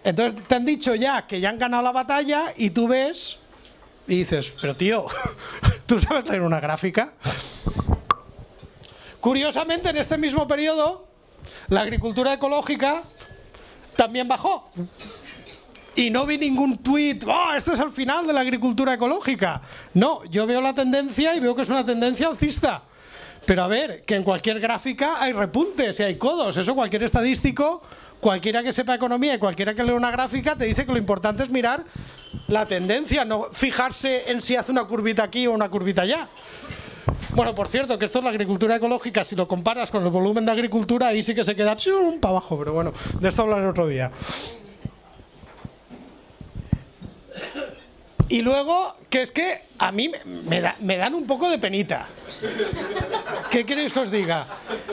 Entonces te han dicho ya que ya han ganado la batalla y tú ves y dices, pero tío, ¿tú sabes leer una gráfica? Curiosamente, en este mismo periodo, la agricultura ecológica también bajó. Y no vi ningún tuit, oh, este es el final de la agricultura ecológica. No, yo veo la tendencia y veo que es una tendencia alcista. Pero a ver, que en cualquier gráfica hay repuntes y hay codos. Eso cualquier estadístico cualquiera que sepa economía y cualquiera que lea una gráfica te dice que lo importante es mirar la tendencia, no fijarse en si hace una curvita aquí o una curvita allá. Bueno, por cierto, que esto es la agricultura ecológica, si lo comparas con el volumen de agricultura, ahí sí que se queda un para abajo, pero bueno, de esto hablaré otro día. Y luego, que es que a mí me, da- me dan un poco de penita. ¿Qué queréis que os diga?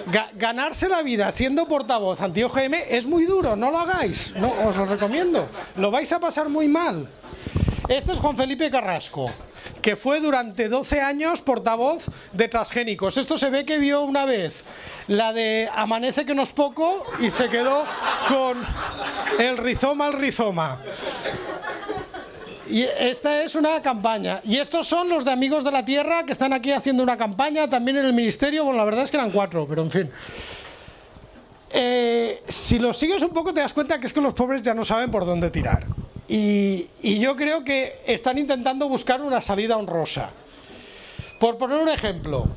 Ga- ganarse la vida siendo portavoz anti-OGM es muy duro, no lo hagáis. No, os lo recomiendo. Lo vais a pasar muy mal. Este es Juan Felipe Carrasco, que fue durante 12 años portavoz de transgénicos. Esto se ve que vio una vez la de Amanece que no es poco y se quedó con el rizoma al rizoma. Y esta es una campaña. Y estos son los de Amigos de la Tierra que están aquí haciendo una campaña también en el ministerio. Bueno, la verdad es que eran cuatro, pero en fin. Eh, si los sigues un poco te das cuenta que es que los pobres ya no saben por dónde tirar. Y, yo creo que están intentando buscar una salida honrosa. Por poner un ejemplo,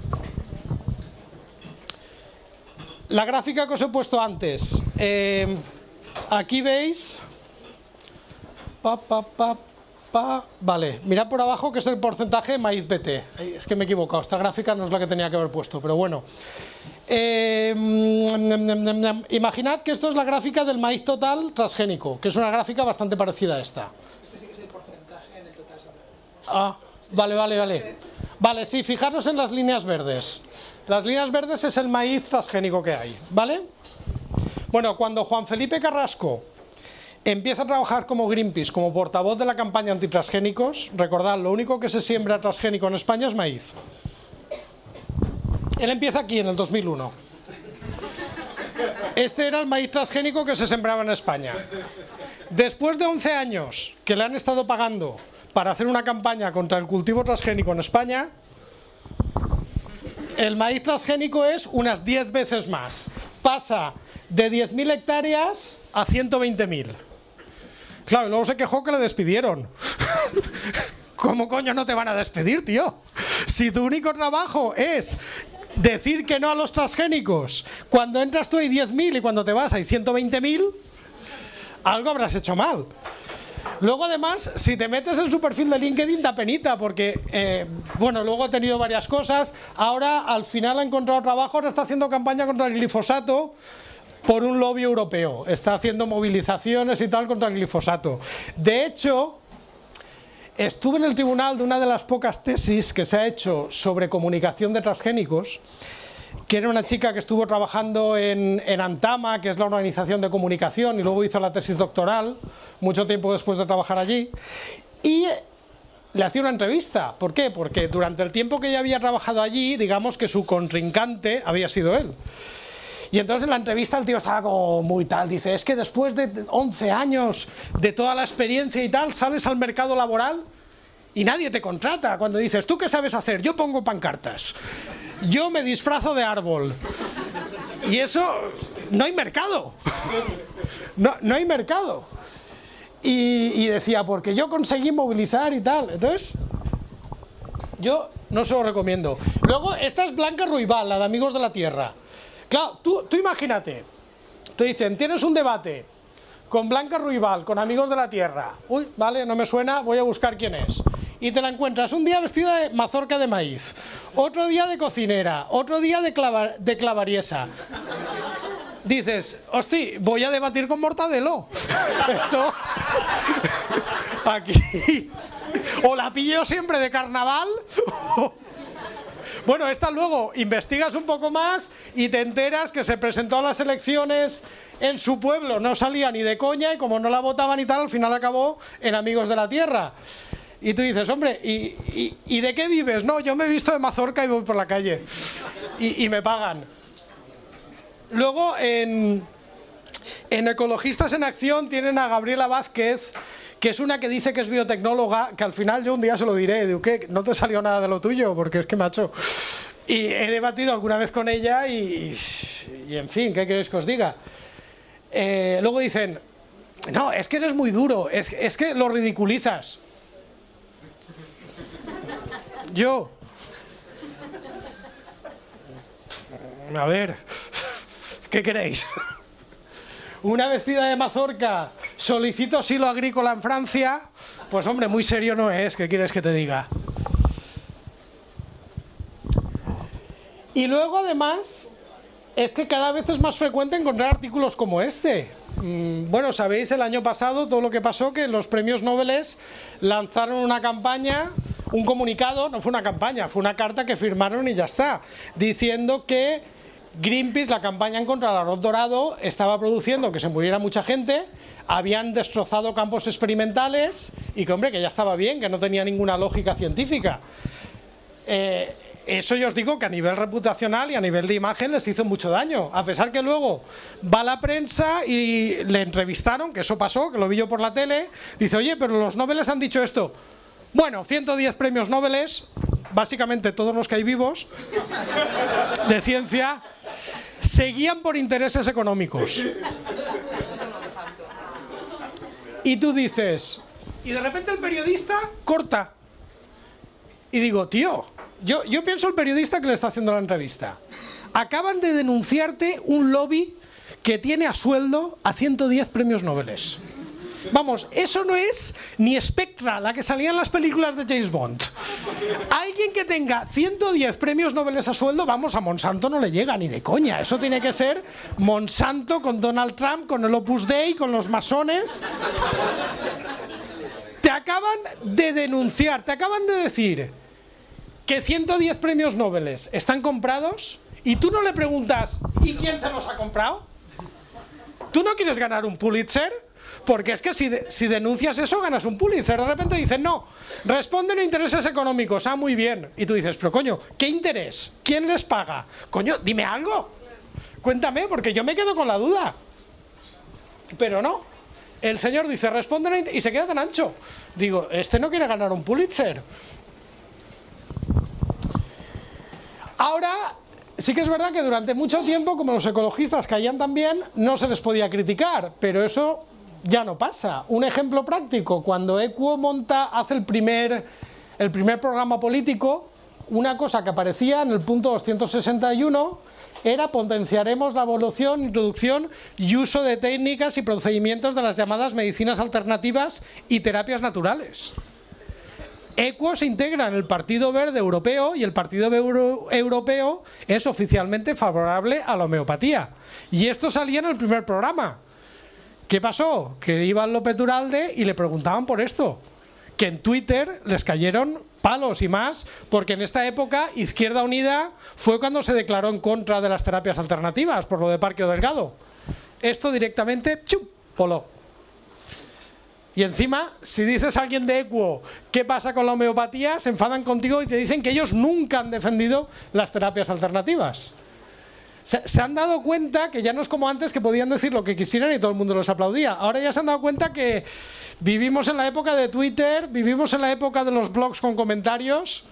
la gráfica que os he puesto antes. eh, aquí veis Vale, mirad por abajo que es el porcentaje de maíz BT. Es que me he equivocado, esta gráfica no es la que tenía que haber puesto, pero bueno. Eh, mm, imaginad que esto es la gráfica del maíz total transgénico, que es una gráfica bastante parecida a esta. Ah, vale, vale, vale. Vale, sí, fijaros en las líneas verdes. Las líneas verdes es el maíz transgénico que hay, ¿vale? Bueno, cuando Juan Felipe Carrasco empieza a trabajar como Greenpeace, como portavoz de la campaña antitransgénicos, recordad, lo único que se siembra transgénico en España es maíz. Él empieza aquí, en el 2001. Este era el maíz transgénico que se sembraba en España. Después de 11 años que le han estado pagando para hacer una campaña contra el cultivo transgénico en España, el maíz transgénico es unas 10 veces más. Pasa de 10.000 hectáreas a 120.000. Claro, y luego se quejó que le despidieron. ¿Cómo coño no te van a despedir, tío? Si tu único trabajo es decir que no a los transgénicos, cuando entras tú hay 10.000 y cuando te vas hay 120.000, algo habrás hecho mal. Luego, además, si te metes en su perfil de LinkedIn, da penita, porque, eh, bueno, luego ha tenido varias cosas. Ahora, al final, ha encontrado trabajo, ahora está haciendo campaña contra el glifosato por un lobby europeo. Está haciendo movilizaciones y tal contra el glifosato. De hecho, estuve en el tribunal de una de las pocas tesis que se ha hecho sobre comunicación de transgénicos que era una chica que estuvo trabajando en, en, Antama, que es la organización de comunicación, y luego hizo la tesis doctoral, mucho tiempo después de trabajar allí, y le hacía una entrevista. ¿Por qué? Porque durante el tiempo que ella había trabajado allí, digamos que su contrincante había sido él. Y entonces en la entrevista el tío estaba como muy tal, dice, es que después de 11 años de toda la experiencia y tal, sales al mercado laboral y nadie te contrata. Cuando dices, ¿tú qué sabes hacer? Yo pongo pancartas. Yo me disfrazo de árbol. Y eso, no hay mercado. No, no hay mercado. Y, y, decía, porque yo conseguí movilizar y tal. Entonces, yo no se lo recomiendo. Luego, esta es Blanca Ruibal, la de Amigos de la Tierra. Claro, tú, tú imagínate. Te dicen, tienes un debate con Blanca Ruibal, con Amigos de la Tierra. Uy, vale, no me suena, voy a buscar quién es y te la encuentras un día vestida de mazorca de maíz, otro día de cocinera, otro día de, de clavariesa. Dices, hosti, voy a debatir con Mortadelo. Esto. Aquí. O la pillo siempre de carnaval. Bueno, esta luego investigas un poco más y te enteras que se presentó a las elecciones en su pueblo, no salía ni de coña y como no la votaban y tal, al final acabó en Amigos de la Tierra. Y tú dices, hombre, ¿y, de qué vives? No, yo me he visto de mazorca y voy por la calle. Y, y me pagan. Luego, en, en Ecologistas en Acción tienen a Gabriela Vázquez, que es una que dice que es biotecnóloga, que al final yo un día se lo diré, digo, ¿qué? No te salió nada de lo tuyo, porque es que macho. Y he debatido alguna vez con ella y, y en fin, ¿qué queréis que os diga? Eh, luego dicen, no, es que eres muy duro, es, es que lo ridiculizas. Yo. A ver, ¿qué queréis? Una vestida de mazorca, solicito asilo agrícola en Francia, pues hombre, muy serio no es, ¿qué quieres que te diga? Y luego además, es que cada vez es más frecuente encontrar artículos como este. Mm, bueno, sabéis el año pasado todo lo que pasó, que los premios Nobel lanzaron una campaña, un comunicado, no fue una campaña, fue una carta que firmaron y ya está, diciendo que Greenpeace, la campaña en contra del arroz dorado, estaba produciendo que se muriera mucha gente, habían destrozado campos experimentales y que, hombre, que ya estaba bien, que no tenía ninguna lógica científica. Eh, eso yo os digo que a nivel reputacional y a nivel de imagen les hizo mucho daño. A pesar que luego va la prensa y le entrevistaron, que eso pasó, que lo vi yo por la tele, dice, oye, pero los Nobeles han dicho esto. Bueno, 110 premios Nobel, básicamente todos los que hay vivos, de ciencia, seguían por intereses económicos. Y tú dices, y de repente el periodista corta. Y digo, tío, yo, yo pienso el periodista que le está haciendo la entrevista. Acaban de denunciarte un lobby que tiene a sueldo a 110 premios Nobel. Vamos, eso no es ni Spectra, la que salía en las películas de James Bond. Alguien que tenga 110 premios Nobel a sueldo, vamos, a Monsanto no le llega ni de coña. Eso tiene que ser Monsanto con Donald Trump, con el Opus Dei, con los masones. Te acaban de denunciar, te acaban de decir que 110 premios Nobel están comprados y tú no le preguntas, ¿y quién se los ha comprado? ¿Tú no quieres ganar un Pulitzer? Porque es que si, si, denuncias eso, ganas un Pulitzer. De repente dicen, no, responden a intereses económicos. Ah, muy bien. Y tú dices, pero coño, ¿qué interés? ¿Quién les paga? Coño, dime algo. Cuéntame, porque yo me quedo con la duda. Pero no. El señor dice, responden y se queda tan ancho. Digo, este no quiere ganar un Pulitzer. Ahora, sí que es verdad que durante mucho tiempo, como los ecologistas caían también, no se les podía criticar, pero eso ya no pasa. Un ejemplo práctico, cuando Equo monta, hace el primer, el primer programa político, una cosa que aparecía en el punto 261 era potenciaremos la evolución, introducción y uso de técnicas y procedimientos de las llamadas medicinas alternativas y terapias naturales. Equo se integra en el Partido Verde Europeo y el Partido Europeo es oficialmente favorable a la homeopatía. Y esto salía en el primer programa. ¿Qué pasó? Que iba López Duralde y le preguntaban por esto. Que en Twitter les cayeron palos y más, porque en esta época Izquierda Unida fue cuando se declaró en contra de las terapias alternativas, por lo de Parque Delgado. Esto directamente, ¡chum! Polo. Y encima, si dices a alguien de Equo qué pasa con la homeopatía, se enfadan contigo y te dicen que ellos nunca han defendido las terapias alternativas. Se, han dado cuenta que ya no es como antes que podían decir lo que quisieran y todo el mundo los aplaudía. Ahora ya se han dado cuenta que vivimos en la época de Twitter, vivimos en la época de los blogs con comentarios.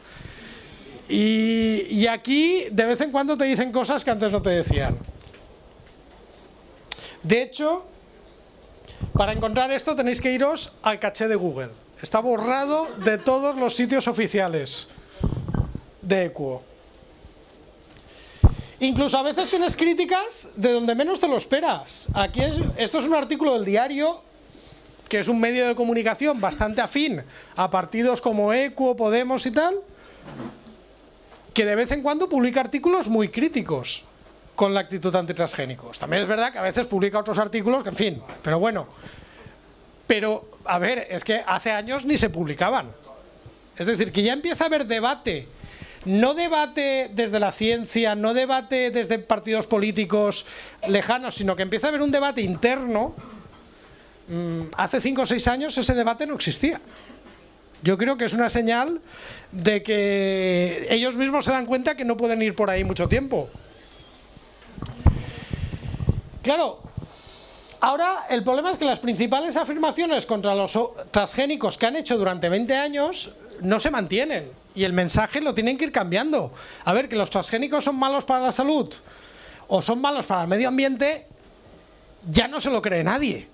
Y, y aquí de vez en cuando te dicen cosas que antes no te decían. De hecho, para encontrar esto tenéis que iros al caché de Google. Está borrado de todos los sitios oficiales de Equo. Incluso a veces tienes críticas de donde menos te lo esperas. Aquí es, esto es un artículo del diario, que es un medio de comunicación bastante afín a partidos como Equo, Podemos y tal, que de vez en cuando publica artículos muy críticos con la actitud antitransgénicos. También es verdad que a veces publica otros artículos que, en fin, pero bueno. Pero, a ver, es que hace años ni se publicaban. Es decir, que ya empieza a haber debate. No debate desde la ciencia, no debate desde partidos políticos lejanos, sino que empieza a haber un debate interno. Mm, hace cinco o seis años ese debate no existía. Yo creo que es una señal de que ellos mismos se dan cuenta que no pueden ir por ahí mucho tiempo. Claro, ahora el problema es que las principales afirmaciones contra los transgénicos que han hecho durante 20 años no se mantienen y el mensaje lo tienen que ir cambiando. A ver, que los transgénicos son malos para la salud o son malos para el medio ambiente, ya no se lo cree nadie.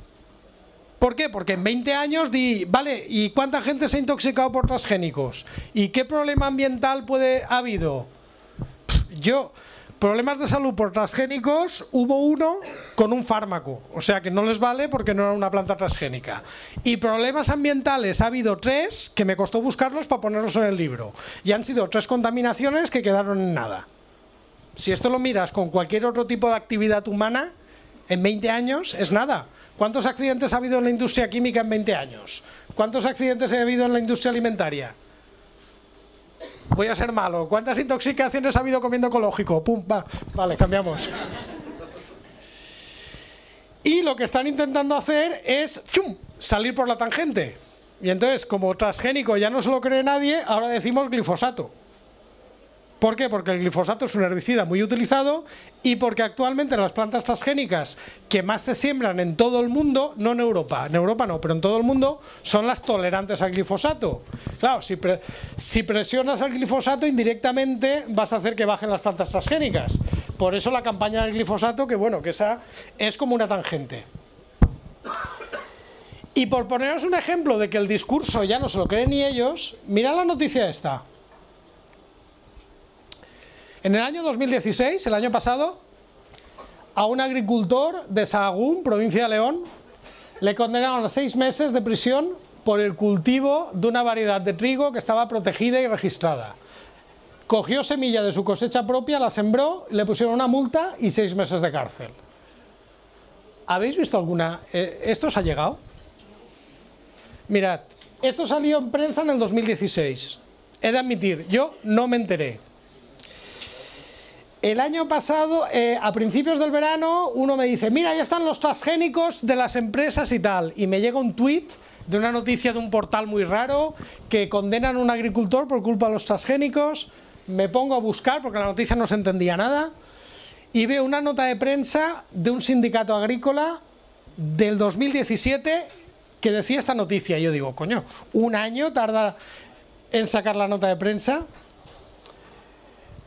¿Por qué? Porque en 20 años di, vale, ¿y cuánta gente se ha intoxicado por transgénicos? ¿Y qué problema ambiental puede ha habido? Yo, Problemas de salud por transgénicos, hubo uno con un fármaco, o sea que no les vale porque no era una planta transgénica. Y problemas ambientales ha habido tres que me costó buscarlos para ponerlos en el libro. Y han sido tres contaminaciones que quedaron en nada. Si esto lo miras con cualquier otro tipo de actividad humana, en 20 años es nada. ¿Cuántos accidentes ha habido en la industria química en 20 años? ¿Cuántos accidentes ha habido en la industria alimentaria? Voy a ser malo. ¿Cuántas intoxicaciones ha habido comiendo ecológico? Pum, va. Vale, cambiamos. Y lo que están intentando hacer es ¡chum! salir por la tangente. Y entonces, como transgénico ya no se lo cree nadie, ahora decimos glifosato. ¿Por qué? Porque el glifosato es un herbicida muy utilizado y porque actualmente las plantas transgénicas que más se siembran en todo el mundo, no en Europa, en Europa no, pero en todo el mundo, son las tolerantes al glifosato. Claro, si, si presionas al glifosato indirectamente vas a hacer que bajen las plantas transgénicas. Por eso la campaña del glifosato, que bueno, que esa es como una tangente. Y por poneros un ejemplo de que el discurso ya no se lo creen ni ellos, mirad la noticia esta. En el año 2016, el año pasado, a un agricultor de Sahagún, provincia de León, le condenaron a seis meses de prisión por el cultivo de una variedad de trigo que estaba protegida y registrada. Cogió semilla de su cosecha propia, la sembró, le pusieron una multa y seis meses de cárcel. ¿Habéis visto alguna? Eh, ¿Esto os ha llegado? Mirad, esto salió en prensa en el 2016. He de admitir, yo no me enteré. El año pasado, eh, a principios del verano, uno me dice, mira, ya están los transgénicos de las empresas y tal. Y me llega un tweet de una noticia de un portal muy raro que condenan a un agricultor por culpa de los transgénicos. Me pongo a buscar porque la noticia no se entendía nada. Y veo una nota de prensa de un sindicato agrícola del 2017 que decía esta noticia. Yo digo, coño, un año tarda en sacar la nota de prensa.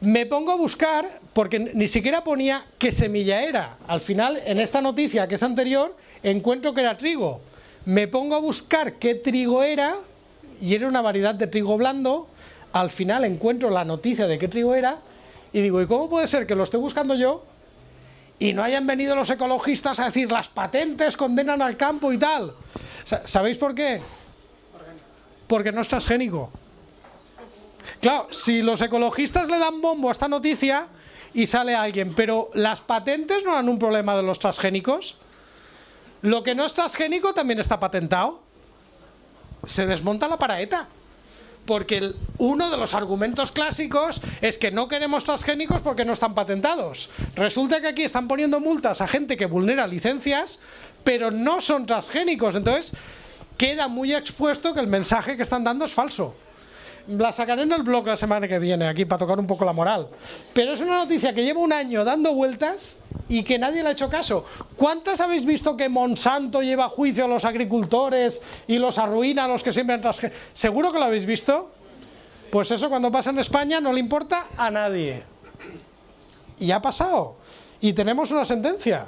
Me pongo a buscar, porque ni siquiera ponía qué semilla era. Al final, en esta noticia que es anterior, encuentro que era trigo. Me pongo a buscar qué trigo era, y era una variedad de trigo blando. Al final encuentro la noticia de qué trigo era, y digo, ¿y cómo puede ser que lo esté buscando yo y no hayan venido los ecologistas a decir las patentes condenan al campo y tal? ¿Sabéis por qué? Porque no es transgénico. Claro, si los ecologistas le dan bombo a esta noticia y sale alguien, pero las patentes no eran un problema de los transgénicos. Lo que no es transgénico también está patentado. Se desmonta la paraeta. Porque uno de los argumentos clásicos es que no queremos transgénicos porque no están patentados. Resulta que aquí están poniendo multas a gente que vulnera licencias, pero no son transgénicos. Entonces, queda muy expuesto que el mensaje que están dando es falso. La sacaré en el blog la semana que viene, aquí para tocar un poco la moral. Pero es una noticia que lleva un año dando vueltas y que nadie le ha hecho caso. ¿Cuántas habéis visto que Monsanto lleva a juicio a los agricultores y los arruina a los que siembran transgénicos? ¿Seguro que lo habéis visto? Pues eso cuando pasa en España no le importa a nadie. Y ha pasado. Y tenemos una sentencia.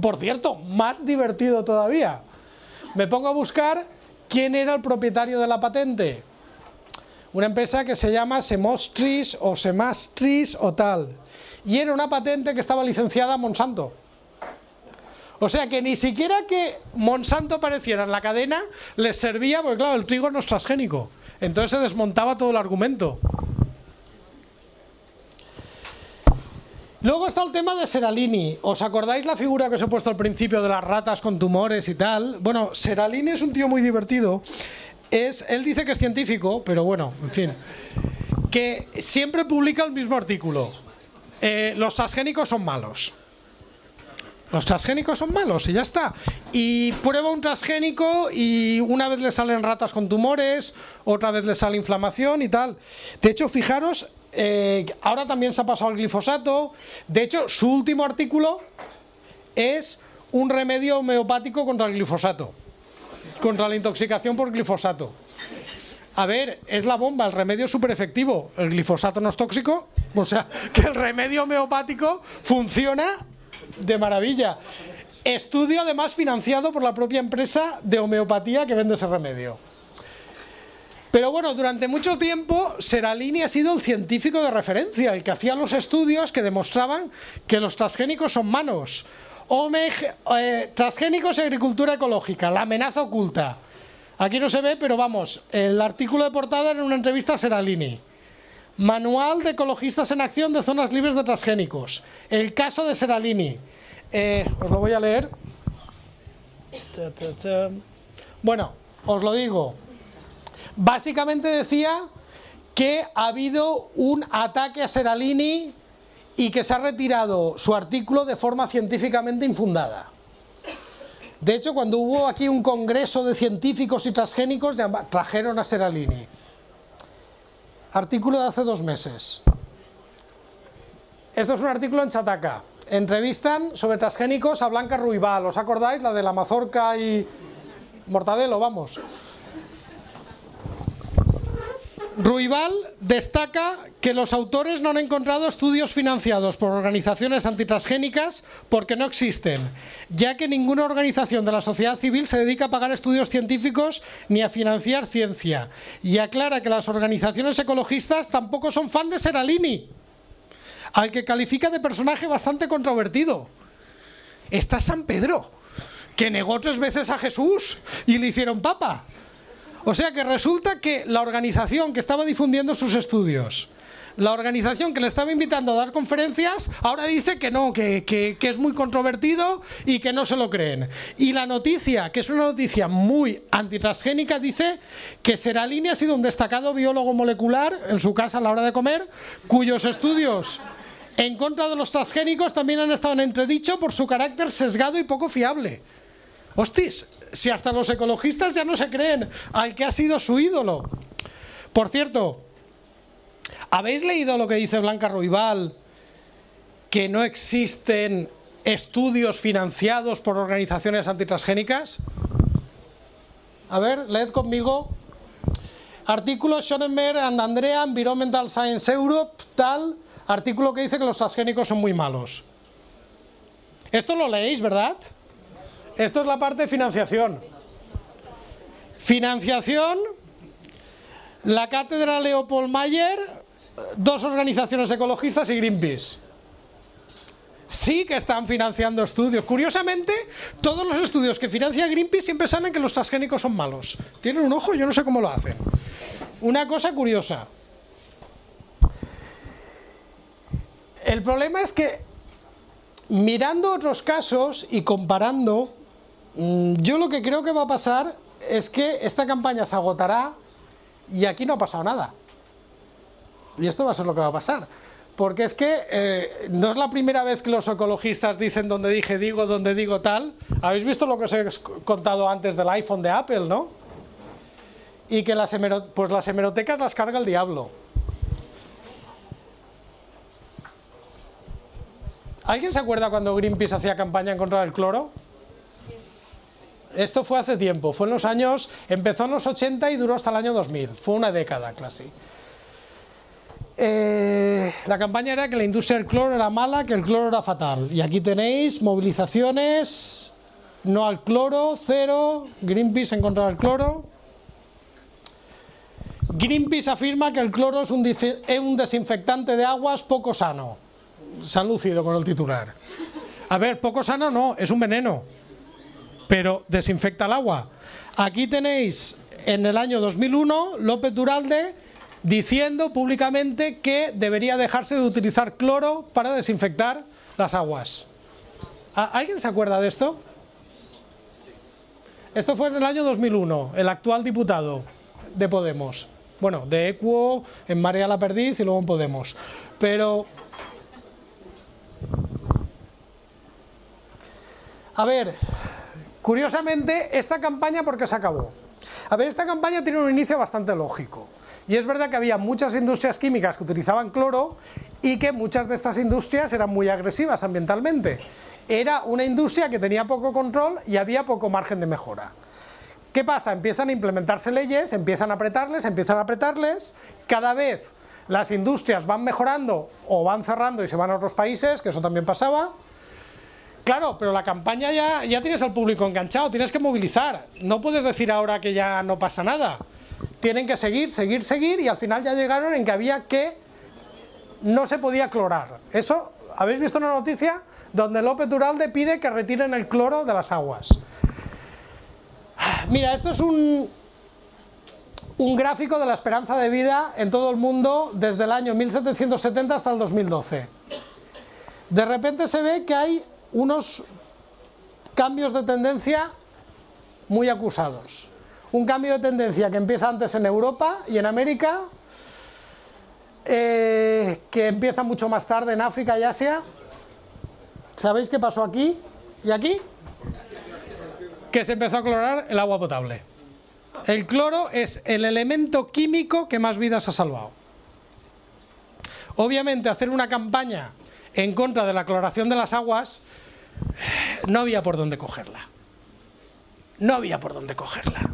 Por cierto, más divertido todavía. Me pongo a buscar quién era el propietario de la patente una empresa que se llama Semostris o Semastris o tal. Y era una patente que estaba licenciada a Monsanto. O sea que ni siquiera que Monsanto apareciera en la cadena les servía, porque claro, el trigo no es transgénico. Entonces se desmontaba todo el argumento. Luego está el tema de Seralini. ¿Os acordáis la figura que os he puesto al principio de las ratas con tumores y tal? Bueno, Seralini es un tío muy divertido es, él dice que es científico, pero bueno, en fin, que siempre publica el mismo artículo. Eh, los transgénicos son malos. Los transgénicos son malos y ya está. Y prueba un transgénico y una vez le salen ratas con tumores, otra vez le sale inflamación y tal. De hecho, fijaros, eh, ahora también se ha pasado el glifosato. De hecho, su último artículo es un remedio homeopático contra el glifosato contra la intoxicación por glifosato. A ver, es la bomba, el remedio es súper efectivo. El glifosato no es tóxico, o sea, que el remedio homeopático funciona de maravilla. Estudio además financiado por la propia empresa de homeopatía que vende ese remedio. Pero bueno, durante mucho tiempo Seralini ha sido el científico de referencia, el que hacía los estudios que demostraban que los transgénicos son manos. OMEG, eh, transgénicos y agricultura ecológica, la amenaza oculta. Aquí no se ve, pero vamos, el artículo de portada era una entrevista a Seralini. Manual de ecologistas en acción de zonas libres de transgénicos. El caso de Seralini. Eh, os lo voy a leer. Bueno, os lo digo. Básicamente decía que ha habido un ataque a Seralini y que se ha retirado su artículo de forma científicamente infundada. De hecho, cuando hubo aquí un congreso de científicos y transgénicos, trajeron a Seralini. Artículo de hace dos meses. Esto es un artículo en Chataca. Entrevistan sobre transgénicos a Blanca Ruibal. ¿Os acordáis? La de la mazorca y Mortadelo, vamos. Ruibal destaca que los autores no han encontrado estudios financiados por organizaciones antitransgénicas porque no existen, ya que ninguna organización de la sociedad civil se dedica a pagar estudios científicos ni a financiar ciencia. Y aclara que las organizaciones ecologistas tampoco son fan de Seralini, al que califica de personaje bastante controvertido. Está San Pedro, que negó tres veces a Jesús y le hicieron papa. O sea que resulta que la organización que estaba difundiendo sus estudios, la organización que le estaba invitando a dar conferencias, ahora dice que no, que, es muy controvertido y que no se lo creen. Y la noticia, que es una noticia muy antitransgénica, dice que Seralini ha sido un destacado biólogo molecular en su casa a la hora de comer, cuyos estudios en contra de los transgénicos también han estado en entredicho por su carácter sesgado y poco fiable. Hostis, si hasta los ecologistas ya no se creen al que ha sido su ídolo. Por cierto, ¿habéis leído lo que dice Blanca Ruibal? Que no existen estudios financiados por organizaciones antitransgénicas. A ver, leed conmigo. Artículo Schoenberg and Andrea, Environmental Science Europe, tal. Artículo que dice que los transgénicos son muy malos. Esto lo leéis, ¿verdad? Esto es la parte de financiación. Financiación, la cátedra Leopold Mayer, dos organizaciones ecologistas y Greenpeace. Sí que están financiando estudios. Curiosamente, todos los estudios que financia Greenpeace siempre saben que los transgénicos son malos. Tienen un ojo, yo no sé cómo lo hacen. Una cosa curiosa. El problema es que mirando otros casos y comparando, yo lo que creo que va a pasar es que esta campaña se agotará y aquí no ha pasado nada. Y esto va a ser lo que va a pasar. Porque es que eh, no es la primera vez que los ecologistas dicen donde dije digo, donde digo tal. Habéis visto lo que os he contado antes del iPhone de Apple, ¿no? Y que las, pues las hemerotecas las carga el diablo. ¿Alguien se acuerda cuando Greenpeace hacía campaña en contra del cloro? Esto fue hace tiempo, fue en los años, empezó en los 80 y duró hasta el año 2000, fue una década casi. Eh, la campaña era que la industria del cloro era mala, que el cloro era fatal. Y aquí tenéis movilizaciones, no al cloro, cero, Greenpeace en contra del cloro. Greenpeace afirma que el cloro es un, es un desinfectante de aguas poco sano. Se han lucido con el titular. A ver, poco sano no, es un veneno, pero desinfecta el agua. Aquí tenéis en el año 2001 López Duralde diciendo públicamente que debería dejarse de utilizar cloro para desinfectar las aguas. ¿A- ¿Alguien se acuerda de esto? Esto fue en el año 2001, el actual diputado de Podemos. Bueno, de Equo, en Marea la Perdiz y luego en Podemos. Pero A ver, curiosamente, esta campaña, ¿por qué se acabó? A ver, esta campaña tiene un inicio bastante lógico. Y es verdad que había muchas industrias químicas que utilizaban cloro y que muchas de estas industrias eran muy agresivas ambientalmente. Era una industria que tenía poco control y había poco margen de mejora. ¿Qué pasa? Empiezan a implementarse leyes, empiezan a apretarles, empiezan a apretarles, cada vez las industrias van mejorando o van cerrando y se van a otros países, que eso también pasaba, Claro, pero la campaña ya, ya tienes al público enganchado, tienes que movilizar. No puedes decir ahora que ya no pasa nada. Tienen que seguir, seguir, seguir y al final ya llegaron en que había que no se podía clorar. Eso, ¿habéis visto una noticia donde López Duralde pide que retiren el cloro de las aguas? Mira, esto es un, un gráfico de la esperanza de vida en todo el mundo desde el año 1770 hasta el 2012. De repente se ve que hay unos cambios de tendencia muy acusados. Un cambio de tendencia que empieza antes en Europa y en América, eh, que empieza mucho más tarde en África y Asia. ¿Sabéis qué pasó aquí y aquí? Que se empezó a clorar el agua potable. El cloro es el elemento químico que más vidas ha salvado. Obviamente hacer una campaña en contra de la cloración de las aguas no había por dónde cogerla. No había por dónde cogerla.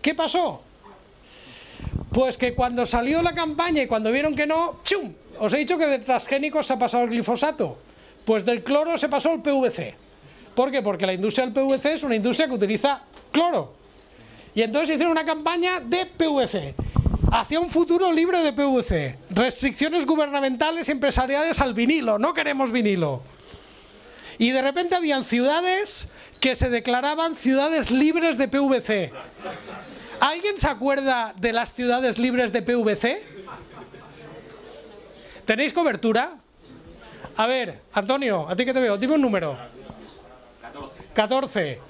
¿Qué pasó? Pues que cuando salió la campaña y cuando vieron que no, ¡chum! Os he dicho que de transgénicos se ha pasado el glifosato. Pues del cloro se pasó el PVC. ¿Por qué? Porque la industria del PVC es una industria que utiliza cloro. Y entonces hicieron una campaña de PVC. Hacia un futuro libre de PVC. Restricciones gubernamentales y empresariales al vinilo. No queremos vinilo. Y de repente habían ciudades que se declaraban ciudades libres de PVC. ¿Alguien se acuerda de las ciudades libres de PVC? ¿Tenéis cobertura? A ver, Antonio, a ti que te veo, dime un número. 14.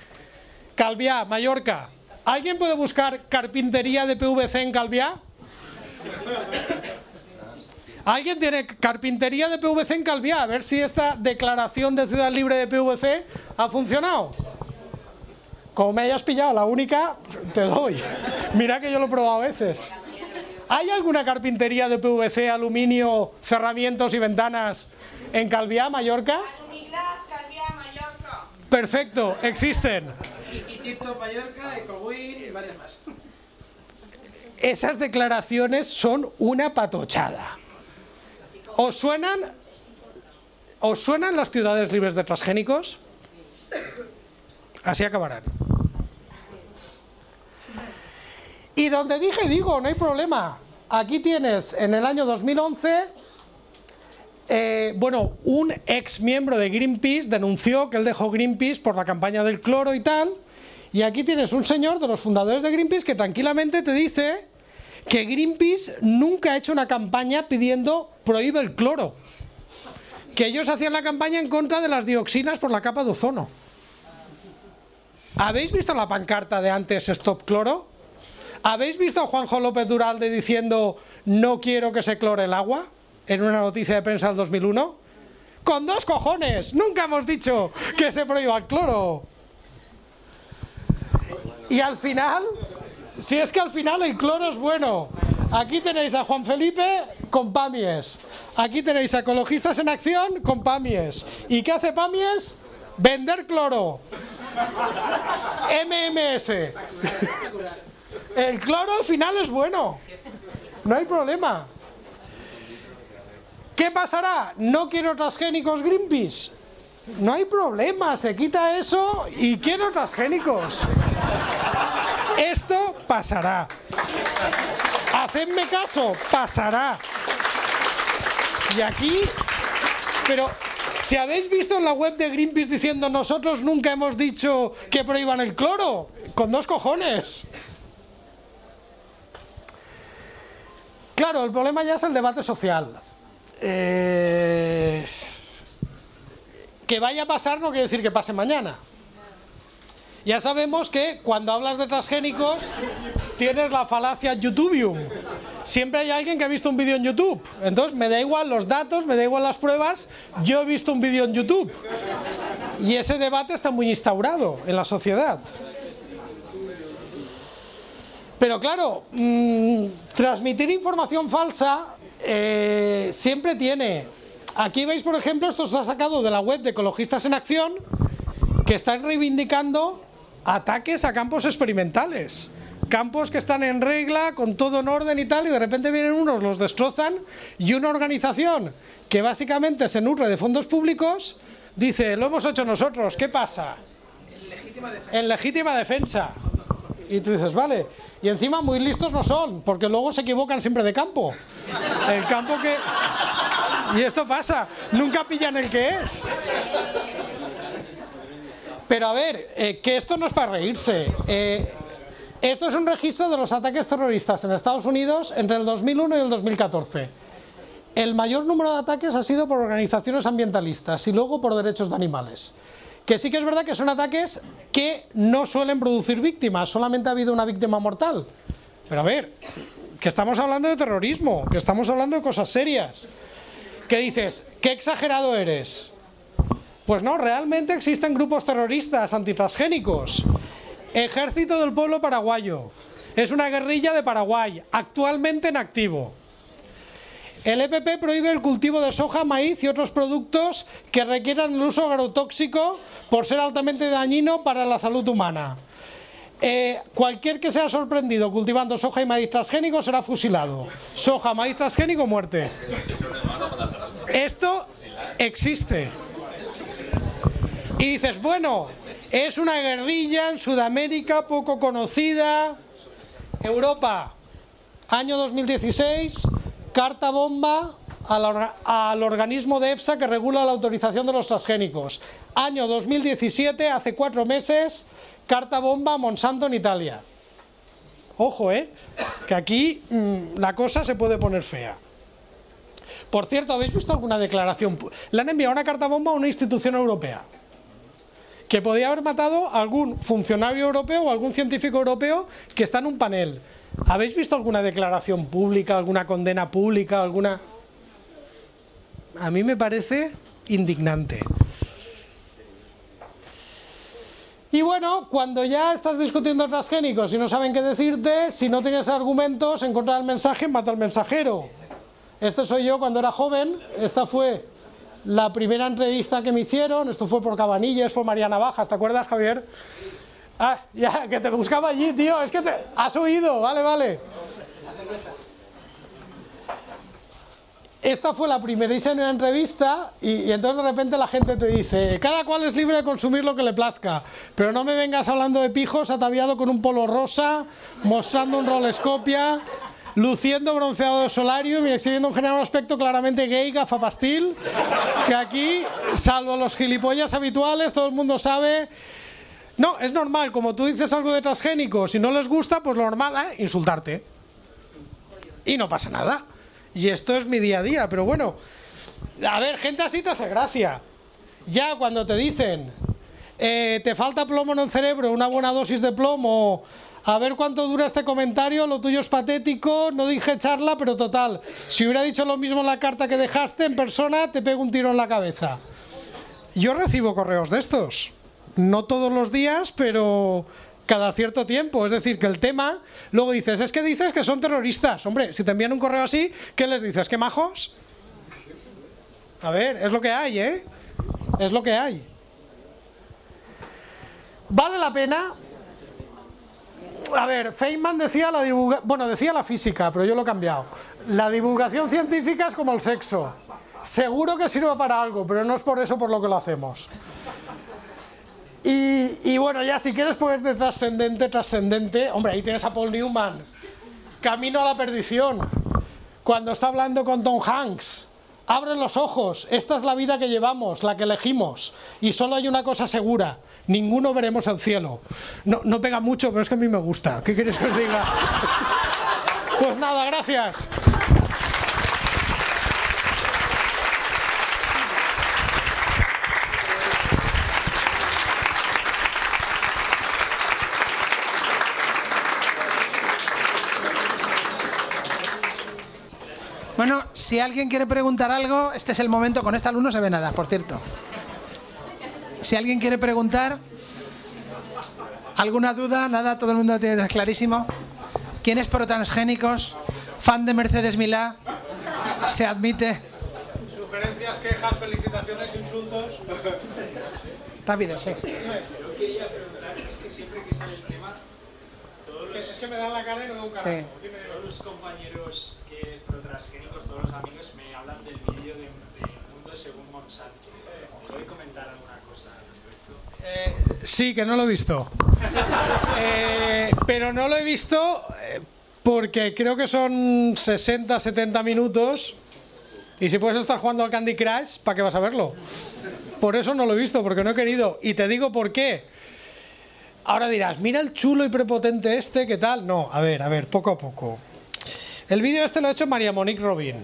Calviá, Mallorca. ¿Alguien puede buscar carpintería de PVC en Calviá? ¿Alguien tiene carpintería de PVC en Calviá? A ver si esta declaración de ciudad libre de PVC ha funcionado. Como me hayas pillado la única, te doy. Mira que yo lo he probado a veces. ¿Hay alguna carpintería de PVC, aluminio, cerramientos y ventanas en Calviá, Mallorca? Perfecto, existen. Y, Tip-Top Mallorca, Ecowin y varias más. Esas declaraciones son una patochada. ¿Os suenan, ¿Os suenan las ciudades libres de transgénicos? Así acabarán. Y donde dije, digo, no hay problema. Aquí tienes, en el año 2011, eh, bueno, un ex miembro de Greenpeace denunció que él dejó Greenpeace por la campaña del cloro y tal. Y aquí tienes un señor de los fundadores de Greenpeace que tranquilamente te dice que Greenpeace nunca ha hecho una campaña pidiendo prohíbe el cloro. Que ellos hacían la campaña en contra de las dioxinas por la capa de ozono. ¿Habéis visto la pancarta de antes Stop Cloro? ¿Habéis visto a Juanjo López Duralde diciendo no quiero que se clore el agua? En una noticia de prensa del 2001. ¡Con dos cojones! ¡Nunca hemos dicho que se prohíba el cloro! Y al final, si es que al final el cloro es bueno. Aquí tenéis a Juan Felipe con Pamies. Aquí tenéis a Ecologistas en Acción con Pamies. ¿Y qué hace Pamies? Vender cloro. MMS. El cloro al final es bueno. No hay problema. ¿Qué pasará? ¿No quiero transgénicos Greenpeace? No hay problema, se quita eso y quiero transgénicos. Esto pasará. Hacedme caso, pasará. Y aquí, pero si habéis visto en la web de Greenpeace diciendo nosotros nunca hemos dicho que prohíban el cloro, con dos cojones. Claro, el problema ya es el debate social. Eh, que vaya a pasar no quiere decir que pase mañana. Ya sabemos que cuando hablas de transgénicos tienes la falacia YouTubium. Siempre hay alguien que ha visto un vídeo en YouTube. Entonces me da igual los datos, me da igual las pruebas, yo he visto un vídeo en YouTube. Y ese debate está muy instaurado en la sociedad. Pero claro, mm, transmitir información falsa eh, siempre tiene... Aquí veis, por ejemplo, esto está sacado de la web de Ecologistas en Acción, que están reivindicando ataques a campos experimentales. Campos que están en regla, con todo en orden y tal, y de repente vienen unos, los destrozan, y una organización que básicamente se nutre de fondos públicos, dice, lo hemos hecho nosotros, ¿qué pasa? En legítima defensa. Y tú dices, vale. Y encima muy listos no son, porque luego se equivocan siempre de campo. El campo que... Y esto pasa, nunca pillan el que es. Pero a ver, eh, que esto no es para reírse. Eh, esto es un registro de los ataques terroristas en Estados Unidos entre el 2001 y el 2014. El mayor número de ataques ha sido por organizaciones ambientalistas y luego por derechos de animales. Que sí que es verdad que son ataques que no suelen producir víctimas, solamente ha habido una víctima mortal. Pero a ver, que estamos hablando de terrorismo, que estamos hablando de cosas serias. ¿Qué dices? ¿Qué exagerado eres? Pues no, realmente existen grupos terroristas antitransgénicos. Ejército del Pueblo Paraguayo. Es una guerrilla de Paraguay, actualmente en activo. El EPP prohíbe el cultivo de soja, maíz y otros productos que requieran el uso agrotóxico por ser altamente dañino para la salud humana. Eh, cualquier que sea sorprendido cultivando soja y maíz transgénico será fusilado. Soja, maíz transgénico, muerte. Esto existe. Y dices, bueno, es una guerrilla en Sudamérica poco conocida. Europa, año 2016, carta bomba al, organismo de EFSA que regula la autorización de los transgénicos. Año 2017, hace cuatro meses, carta bomba a Monsanto en Italia. Ojo, ¿eh? Que aquí mmm, la cosa se puede poner fea. Por cierto, ¿habéis visto alguna declaración? Le han enviado una carta bomba a una institución europea que podía haber matado a algún funcionario europeo o algún científico europeo que está en un panel. ¿Habéis visto alguna declaración pública, alguna condena pública, alguna...? A mí me parece indignante. Y bueno, cuando ya estás discutiendo transgénicos y no saben qué decirte, si no tienes argumentos, encontrar el mensaje, mata al mensajero. Este soy yo cuando era joven, esta fue la primera entrevista que me hicieron, esto fue por Cabanillas, fue Mariana Bajas, ¿te acuerdas, Javier? Ah, ya, que te buscaba allí, tío, es que te has oído, vale, vale. Esta fue la primerísima entrevista y, y, entonces de repente la gente te dice, cada cual es libre de consumir lo que le plazca, pero no me vengas hablando de pijos ataviado con un polo rosa, mostrando un rolescopia, luciendo bronceado de solarium y exhibiendo en general un aspecto claramente gay, gafapastil, que aquí, salvo los gilipollas habituales, todo el mundo sabe... No, es normal, como tú dices algo de transgénico, si no les gusta, pues lo normal es ¿eh? insultarte. Y no pasa nada. Y esto es mi día a día, pero bueno, a ver, gente así te hace gracia. Ya cuando te dicen, eh, te falta plomo en el cerebro, una buena dosis de plomo, a ver cuánto dura este comentario, lo tuyo es patético, no dije charla, pero total, si hubiera dicho lo mismo en la carta que dejaste en persona, te pego un tiro en la cabeza. Yo recibo correos de estos, no todos los días, pero cada cierto tiempo. Es decir, que el tema, luego dices, es que dices que son terroristas. Hombre, si te envían un correo así, ¿qué les dices? ¿Qué majos? A ver, es lo que hay, ¿eh? Es lo que hay. Vale la pena. A ver, Feynman decía la divulga... bueno, decía la física, pero yo lo he cambiado. La divulgación científica es como el sexo. Seguro que sirve para algo, pero no es por eso por lo que lo hacemos. Y, bueno, ya si quieres pues de trascendente, trascendente, hombre, ahí tienes a Paul Newman, Camino a la perdición, cuando está hablando con Tom Hanks, abren los ojos, esta es la vida que llevamos, la que elegimos, y solo hay una cosa segura, ninguno veremos el cielo. No, no pega mucho, pero es que a mí me gusta, ¿qué quieres que os diga? Pues nada, gracias. Bueno, si alguien quiere preguntar algo, este es el momento. Con este alumno se ve nada, por cierto. Si alguien quiere preguntar, ¿alguna duda? Nada, todo el mundo tiene clarísimo. ¿Quién es pro transgénicos? ¿Fan de Mercedes Milá? ¿Se admite? Sugerencias, quejas, felicitaciones, insultos. Rápido, sí. Yo quería preguntar, es que siempre que sale el tema, todos los, Es que me dan la cara y no un carajo. Sí. Todos los compañeros que transgénicos, todos los amigos me hablan del vídeo de, de Mundo según Monsanto. ¿Puede comentar alguna cosa al respecto? Eh, sí, que no lo he visto. Eh, pero no lo he visto eh, porque creo que son 60, 70 minutos. Y si puedes estar jugando al Candy Crush, ¿para qué vas a verlo? Por eso no lo he visto, porque no he querido. Y te digo por qué. Ahora dirás, mira el chulo y prepotente este, ¿qué tal? No, a ver, a ver, poco a poco. El vídeo este lo ha hecho María Monique Robin.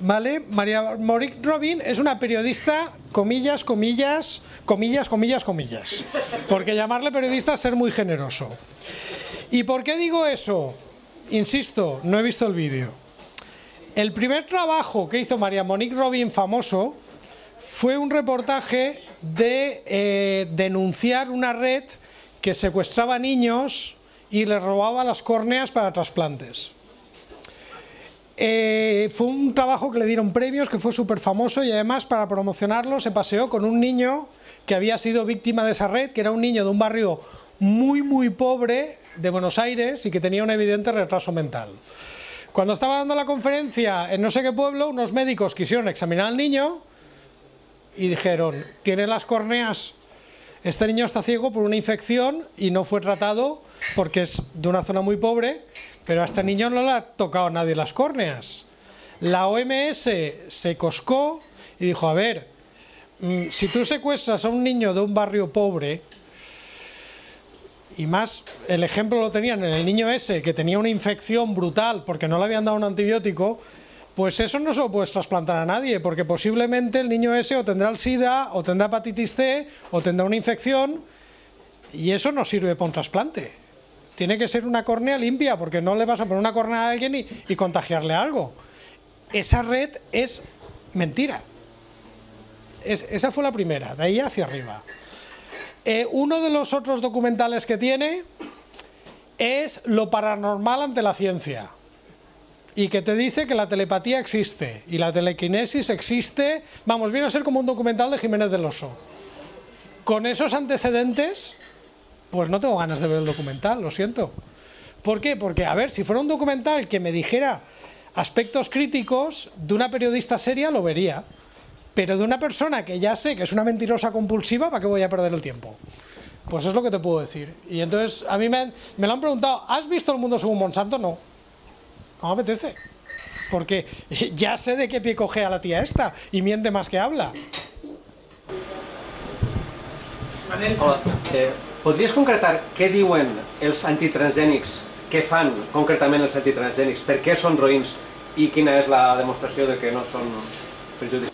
¿vale? María Monique Robin es una periodista, comillas, comillas, comillas, comillas, comillas. Porque llamarle periodista es ser muy generoso. ¿Y por qué digo eso? Insisto, no he visto el vídeo. El primer trabajo que hizo María Monique Robin famoso fue un reportaje de eh, denunciar una red que secuestraba niños y les robaba las córneas para trasplantes. Eh, fue un trabajo que le dieron premios, que fue súper famoso y además para promocionarlo se paseó con un niño que había sido víctima de esa red, que era un niño de un barrio muy muy pobre de Buenos Aires y que tenía un evidente retraso mental. Cuando estaba dando la conferencia en no sé qué pueblo, unos médicos quisieron examinar al niño y dijeron, tiene las córneas, este niño está ciego por una infección y no fue tratado porque es de una zona muy pobre pero a este niño no le ha tocado nadie las córneas. La OMS se coscó y dijo, a ver, mm, si tú secuestras a un niño de un barrio pobre, y más el ejemplo lo tenían en el niño ese, que tenía una infección brutal porque no le habían dado un antibiótico, pues eso no se lo puedes trasplantar a nadie, porque posiblemente el niño ese o tendrá el SIDA, o tendrá hepatitis C, o tendrá una infección, y eso no sirve para un trasplante tiene que ser una córnea limpia, porque no le vas a poner una córnea a alguien y, contagiarle algo. Esa red es mentira. esa fue la primera, de ahí hacia arriba. Eh, uno de los otros documentales que tiene es lo paranormal ante la ciencia y que te dice que la telepatía existe y la telequinesis existe, vamos, viene a ser como un documental de Jiménez del Oso. Con esos antecedentes, pues no tengo ganas de ver el documental, lo siento. ¿Por qué? Porque, a ver, si fuera un documental que me dijera aspectos críticos de una periodista seria, lo vería. Pero de una persona que ya sé que es una mentirosa compulsiva, ¿para qué voy a perder el tiempo? Pues es lo que te puedo decir. Y entonces, a mí me, me lo han preguntado, ¿has visto el mundo según Monsanto? No. No me apetece. Porque ya sé de qué pie cogea la tía esta y miente más que habla. Eh, Podries concretar què diuen els antitransgènics, què fan concretament els antitransgènics, per què són roïns i quina és la demostració de que no són perjudicials?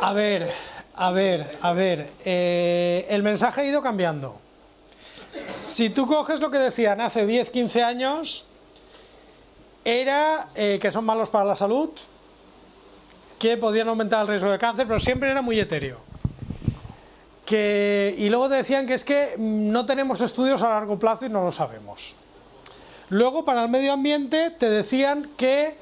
A ver, a ver, a ver, eh, el mensaje ha ido cambiando. Si tú coges lo que decían hace 10, 15 años, era eh, que son malos para la salud, que podían aumentar el riesgo de cáncer, pero siempre era muy etéreo y luego te decían que es que no tenemos estudios a largo plazo y no lo sabemos. Luego para el medio ambiente te decían que,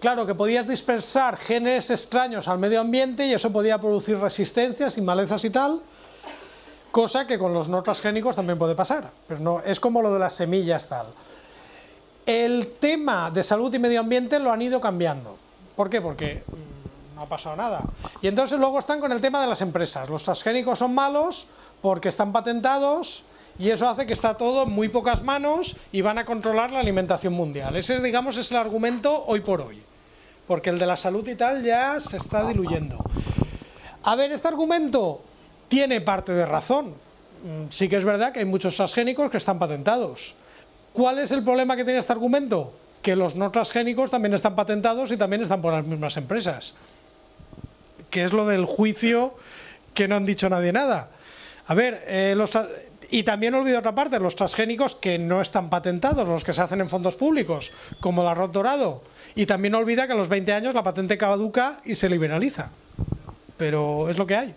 claro, que podías dispersar genes extraños al medio ambiente y eso podía producir resistencias y malezas y tal, cosa que con los no transgénicos también puede pasar, pero no, es como lo de las semillas tal. El tema de salud y medio ambiente lo han ido cambiando. ¿Por qué? Porque ha pasado nada. Y entonces luego están con el tema de las empresas. Los transgénicos son malos porque están patentados y eso hace que está todo en muy pocas manos y van a controlar la alimentación mundial. Ese, digamos, es el argumento hoy por hoy. Porque el de la salud y tal ya se está diluyendo. A ver, este argumento tiene parte de razón. Mm, sí que es verdad que hay muchos transgénicos que están patentados. ¿Cuál es el problema que tiene este argumento? Que los no transgénicos también están patentados y también están por las mismas empresas que es lo del juicio que no han dicho nadie nada. A ver, eh, los y también olvido otra parte, los transgénicos que no están patentados, los que se hacen en fondos públicos, como el arroz dorado. Y también olvida que a los 20 años la patente caduca y se liberaliza. Pero es lo que hay.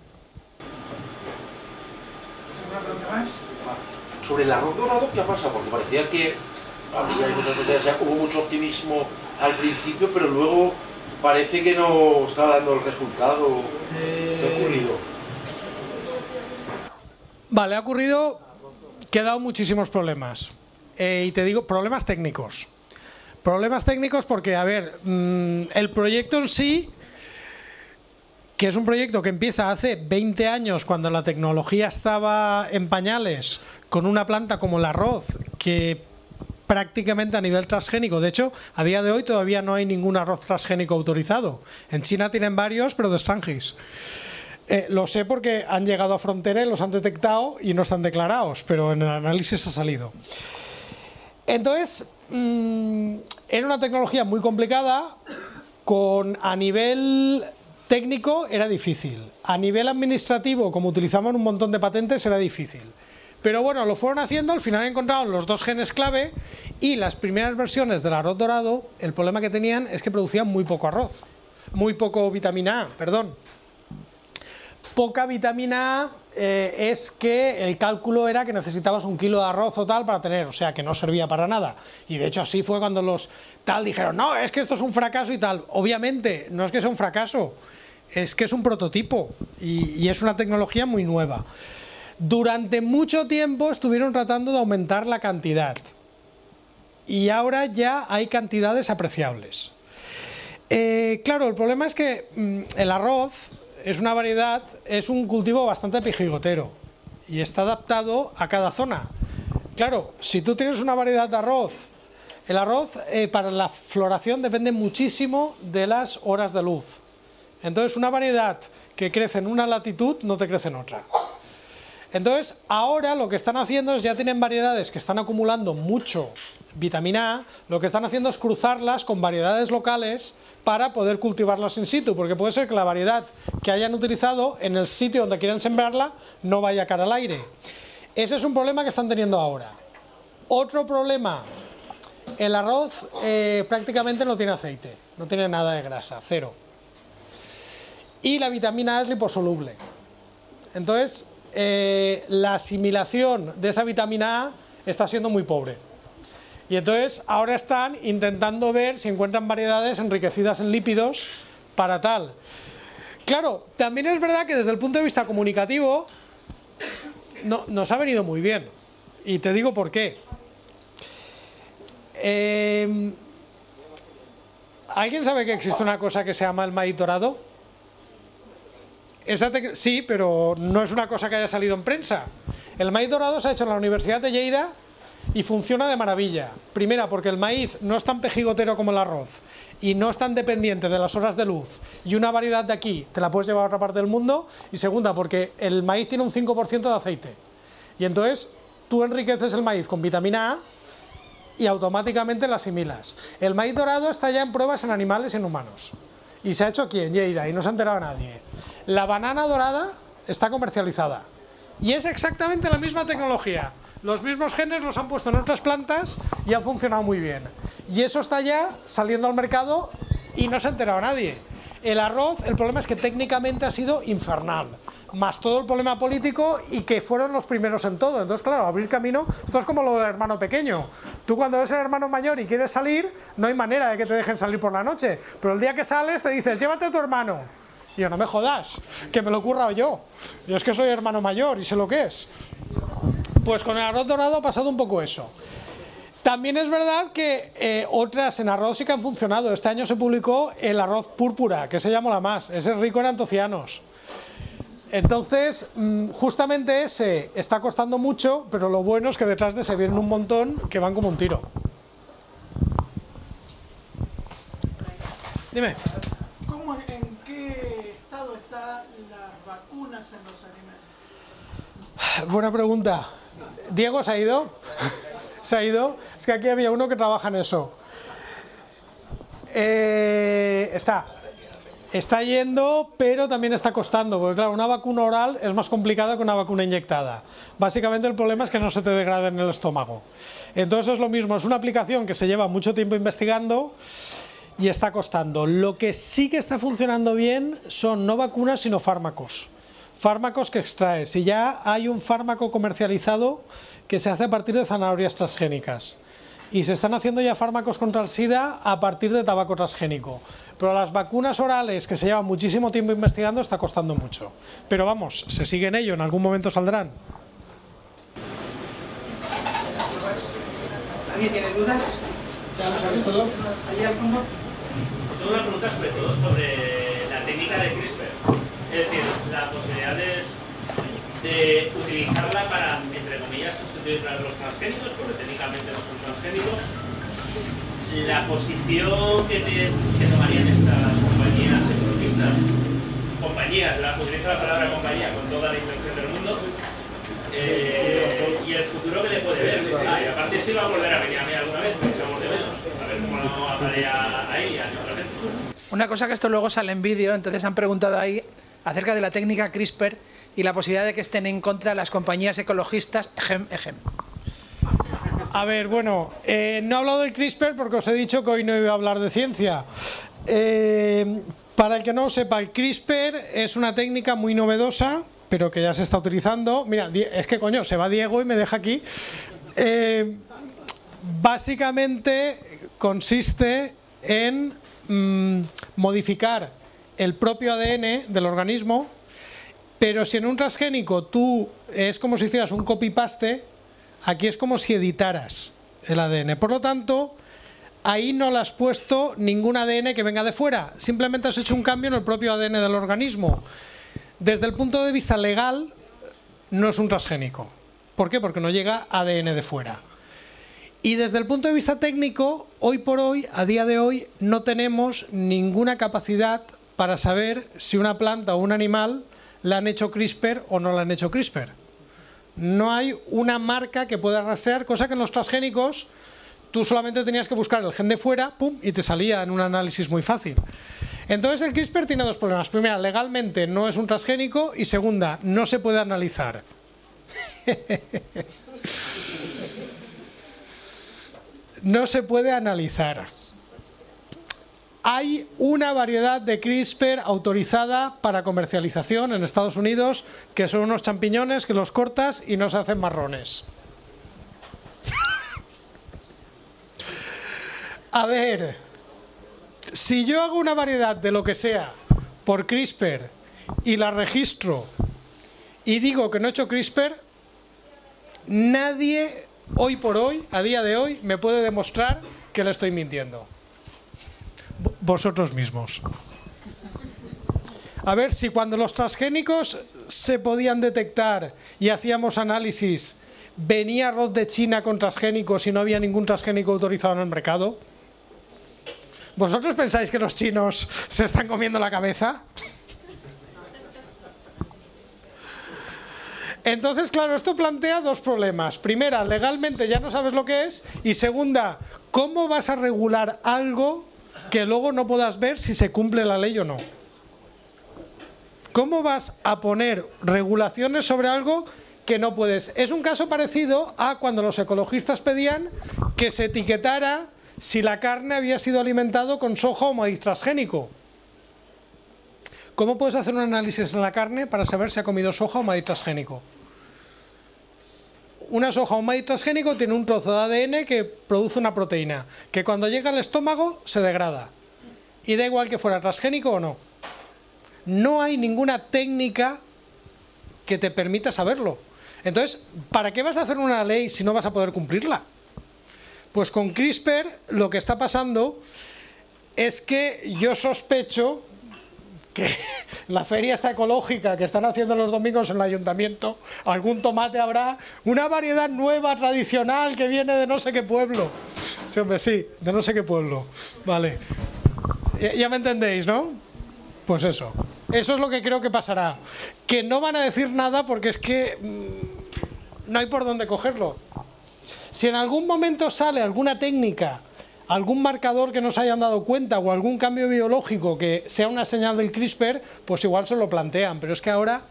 Sobre el arroz dorado, ¿qué ha pasado? Porque parecía que había, hubo mucho optimismo al principio, pero luego parece que no está dando el resultado. ¿Qué ha ocurrido? Vale, ha ocurrido que ha dado muchísimos problemas. Eh, y te digo, problemas técnicos. Problemas técnicos porque, a ver, mm, el proyecto en sí, que es un proyecto que empieza hace 20 años, cuando la tecnología estaba en pañales, con una planta como el arroz, que prácticamente a nivel transgénico. De hecho, a día de hoy todavía no hay ningún arroz transgénico autorizado. En China tienen varios, pero de extranjis. Eh, lo sé porque han llegado a frontera y los han detectado y no están declarados, pero en el análisis ha salido. Entonces, mm, Era una tecnología muy complicada, con a nivel técnico era difícil, a nivel administrativo, como utilizaban un montón de patentes, era difícil. Pero bueno, lo fueron haciendo, al final encontraron los dos genes clave y las primeras versiones del arroz dorado, el problema que tenían es que producían muy poco arroz, muy poco vitamina A, perdón. Poca vitamina A eh, es que el cálculo era que necesitabas un kilo de arroz o tal para tener, o sea, que no servía para nada. Y de hecho así fue cuando los tal dijeron, no, es que esto es un fracaso y tal. Obviamente, no es que sea un fracaso, es que es un prototipo y, y es una tecnología muy nueva. Durante mucho tiempo estuvieron tratando de aumentar la cantidad y ahora ya hay cantidades apreciables. Eh, claro, el problema es que mm, el arroz es una variedad, es un cultivo bastante pijigotero y está adaptado a cada zona. Claro, si tú tienes una variedad de arroz, el arroz eh, para la floración depende muchísimo de las horas de luz. Entonces, una variedad que crece en una latitud no te crece en otra. Entonces, ahora lo que están haciendo es, ya tienen variedades que están acumulando mucho vitamina A, lo que están haciendo es cruzarlas con variedades locales para poder cultivarlas in situ, porque puede ser que la variedad que hayan utilizado en el sitio donde quieran sembrarla no vaya cara al aire. Ese es un problema que están teniendo ahora. Otro problema, el arroz eh, prácticamente no tiene aceite, no tiene nada de grasa, cero. Y la vitamina A es liposoluble. Entonces, eh, la asimilación de esa vitamina A está siendo muy pobre. Y entonces ahora están intentando ver si encuentran variedades enriquecidas en lípidos para tal. Claro, también es verdad que desde el punto de vista comunicativo no, nos ha venido muy bien. Y te digo por qué. Eh, ¿Alguien sabe que existe una cosa que se llama el maíz dorado? Sí, pero no es una cosa que haya salido en prensa. El maíz dorado se ha hecho en la Universidad de Lleida y funciona de maravilla. Primera, porque el maíz no es tan pejigotero como el arroz y no es tan dependiente de las horas de luz y una variedad de aquí te la puedes llevar a otra parte del mundo. Y segunda, porque el maíz tiene un 5% de aceite. Y entonces tú enriqueces el maíz con vitamina A y automáticamente la asimilas. El maíz dorado está ya en pruebas en animales y en humanos. Y se ha hecho aquí en Lleida y no se ha enterado nadie. La banana dorada está comercializada y es exactamente la misma tecnología. Los mismos genes los han puesto en otras plantas y han funcionado muy bien. Y eso está ya saliendo al mercado y no se ha enterado nadie. El arroz, el problema es que técnicamente ha sido infernal, más todo el problema político y que fueron los primeros en todo. Entonces, claro, abrir camino, esto es como lo del hermano pequeño. Tú cuando eres el hermano mayor y quieres salir, no hay manera de que te dejen salir por la noche. Pero el día que sales te dices, llévate a tu hermano y yo, no me jodas, que me lo ocurra yo. Yo es que soy hermano mayor y sé lo que es. Pues con el arroz dorado ha pasado un poco eso. También es verdad que eh, otras en arroz sí que han funcionado. Este año se publicó el arroz púrpura, que se llama la más. Ese es rico en antocianos. Entonces, mm, justamente ese está costando mucho, pero lo bueno es que detrás de ese vienen un montón que van como un tiro. Dime. Buena pregunta. ¿Diego se ha ido? ¿Se ha ido? Es que aquí había uno que trabaja en eso. Eh, está. Está yendo, pero también está costando, porque claro, una vacuna oral es más complicada que una vacuna inyectada. Básicamente el problema es que no se te degrade en el estómago. Entonces es lo mismo, es una aplicación que se lleva mucho tiempo investigando y está costando. Lo que sí que está funcionando bien son no vacunas, sino fármacos fármacos que extraes y ya hay un fármaco comercializado que se hace a partir de zanahorias transgénicas y se están haciendo ya fármacos contra el SIDA a partir de tabaco transgénico. Pero las vacunas orales, que se llevan muchísimo tiempo investigando, está costando mucho. Pero vamos, se sigue en ello, en algún momento saldrán. ¿Alguien tiene dudas? ¿Ya lo sabes todo? ¿Allí al fondo? Tengo una pregunta sobre todo sobre la técnica de CRISPR. Es decir, las posibilidades de utilizarla para, entre comillas, sustituir a los transgénicos, porque técnicamente no son transgénicos, la posición que, tomarían estas compañías ecologistas, compañías, la, utiliza la palabra compañía con toda la intención del mundo, eh, y el futuro que le puede ver. Ah, aparte sí va a volver a venir a mí alguna vez, me echamos de menos, a ver cómo no hablaría ahí a neutralmente. Una cosa que esto luego sale en vídeo, entonces han preguntado ahí acerca de la técnica CRISPR y la posibilidad de que estén en contra las compañías ecologistas, ejem. A ver, bueno, eh, no he hablado del CRISPR porque os he dicho que hoy no iba a hablar de ciencia. Eh, para el que no sepa, el CRISPR es una técnica muy novedosa, pero que ya se está utilizando. Mira, es que coño, se va Diego y me deja aquí. Eh, básicamente consiste en mm, modificar el propio ADN del organismo, pero si en un transgénico tú es como si hicieras un copy-paste, aquí es como si editaras el ADN. Por lo tanto, ahí no le has puesto ningún ADN que venga de fuera, simplemente has hecho un cambio en el propio ADN del organismo. Desde el punto de vista legal, no es un transgénico. ¿Por qué? Porque no llega ADN de fuera. Y desde el punto de vista técnico, hoy por hoy, a día de hoy, no tenemos ninguna capacidad para saber si una planta o un animal le han hecho CRISPR o no le han hecho CRISPR. No hay una marca que pueda rastrear, cosa que en los transgénicos tú solamente tenías que buscar el gen de fuera, pum, y te salía en un análisis muy fácil. Entonces el CRISPR tiene dos problemas. Primera, legalmente no es un transgénico y segunda, no se puede analizar. no se puede analizar. Hay una variedad de CRISPR autorizada para comercialización en Estados Unidos, que son unos champiñones que los cortas y no se hacen marrones. A ver, si yo hago una variedad de lo que sea por CRISPR y la registro y digo que no he hecho CRISPR, nadie hoy por hoy, a día de hoy, me puede demostrar que le estoy mintiendo. Vosotros mismos. A ver, si cuando los transgénicos se podían detectar y hacíamos análisis, venía arroz de China con transgénicos y no había ningún transgénico autorizado en el mercado. ¿Vosotros pensáis que los chinos se están comiendo la cabeza? Entonces, claro, esto plantea dos problemas. Primera, legalmente ya no sabes lo que es. Y segunda, ¿cómo vas a regular algo que luego no puedas ver si se cumple la ley o no? ¿Cómo vas a poner regulaciones sobre algo que no puedes? Es un caso parecido a cuando los ecologistas pedían que se etiquetara si la carne había sido alimentado con soja o maíz transgénico. ¿Cómo puedes hacer un análisis en la carne para saber si ha comido soja o maíz transgénico? Una soja o un maíz transgénico tiene un trozo de ADN que produce una proteína, que cuando llega al estómago se degrada. Y da igual que fuera transgénico o no. No hay ninguna técnica que te permita saberlo. Entonces, ¿para qué vas a hacer una ley si no vas a poder cumplirla? Pues con CRISPR lo que está pasando es que yo sospecho que la feria esta ecológica que están haciendo los domingos en el ayuntamiento, algún tomate habrá, una variedad nueva, tradicional, que viene de no sé qué pueblo. Sí, hombre, sí, de no sé qué pueblo. Vale. Ya, ya me entendéis, ¿no? Pues eso. Eso es lo que creo que pasará. Que no van a decir nada porque es que mm, no hay por dónde cogerlo. Si en algún momento sale alguna técnica, algún marcador que no se hayan dado cuenta o algún cambio biológico que sea una señal del CRISPR, pues igual se lo plantean. Pero es que ahora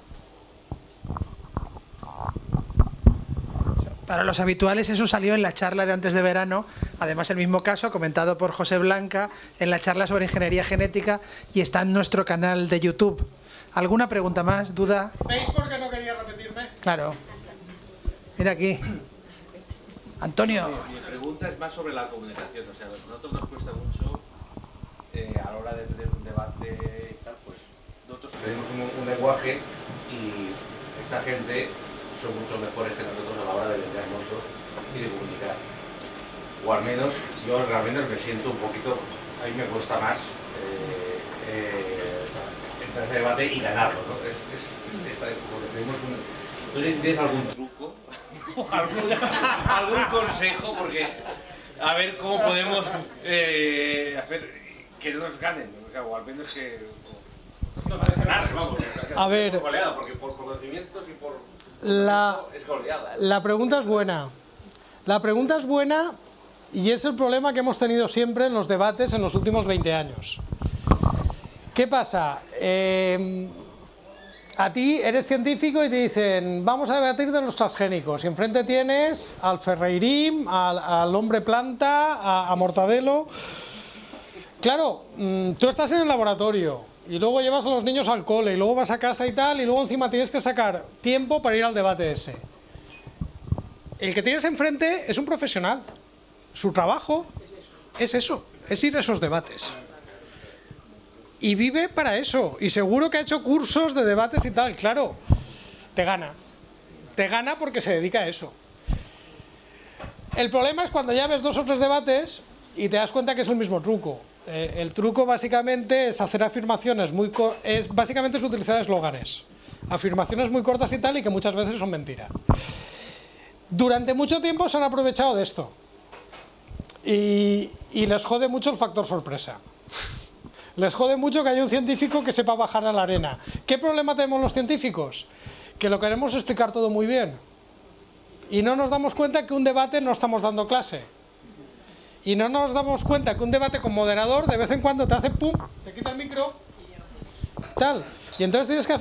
Para los habituales eso salió en la charla de antes de verano, además el mismo caso comentado por José Blanca en la charla sobre ingeniería genética y está en nuestro canal de YouTube. ¿Alguna pregunta más? ¿Duda? ¿Veis por qué no quería repetirme? Claro. Mira aquí. Antonio. Mi pregunta es más sobre la comunicación. O sea, nosotros nos cuesta mucho eh, a la hora de tener un debate y tal, pues nosotros tenemos un, lenguaje y esta gente son mucho mejores que nosotros a la hora de vender nosotros y de comunicar. O al menos yo realmente me siento un poquito, a mí me cuesta más eh, eh, entrar en ese debate y ganarlo, ¿no? Es, es, es- esta- porque tenemos un, ¿Tú tienes algún truco? O algún, algún consejo? Porque a ver cómo podemos eh, hacer que no nos ganen. O sea, o al menos que. No para ganar, vamos. A ver. Goleada, porque por conocimientos y por. La, Es goleada. la pregunta es buena. La pregunta es buena Y es el problema que hemos tenido siempre en los debates en los últimos 20 años. ¿Qué pasa? Eh, a ti eres científico y te dicen, vamos a debatir de los transgénicos. Y enfrente tienes al Ferreirim, al, hombre planta, a, a Mortadelo. Claro, mm, tú estás en el laboratorio y luego llevas a los niños al cole y luego vas a casa y tal y luego encima tienes que sacar tiempo para ir al debate ese. El que tienes enfrente es un profesional. Su trabajo es eso, es ir a esos debates. Y vive para eso. Y seguro que ha hecho cursos de debates y tal. Claro, te gana. Te gana porque se dedica a eso. El problema es cuando ya ves dos o tres debates y te das cuenta que es el mismo truco. Eh, el truco básicamente es hacer afirmaciones muy... Es, básicamente es utilizar eslóganes. Afirmaciones muy cortas y tal y que muchas veces son mentira. Durante mucho tiempo se han aprovechado de esto. Y les jode mucho el factor sorpresa. Les jode mucho que haya un científico que sepa bajar a la arena. ¿Qué problema tenemos los científicos? Que lo queremos explicar todo muy bien. Y no nos damos cuenta que un debate no estamos dando clase. Y no nos damos cuenta que un debate con moderador de vez en cuando te hace pum, te quita el micro, tal. Y entonces tienes que,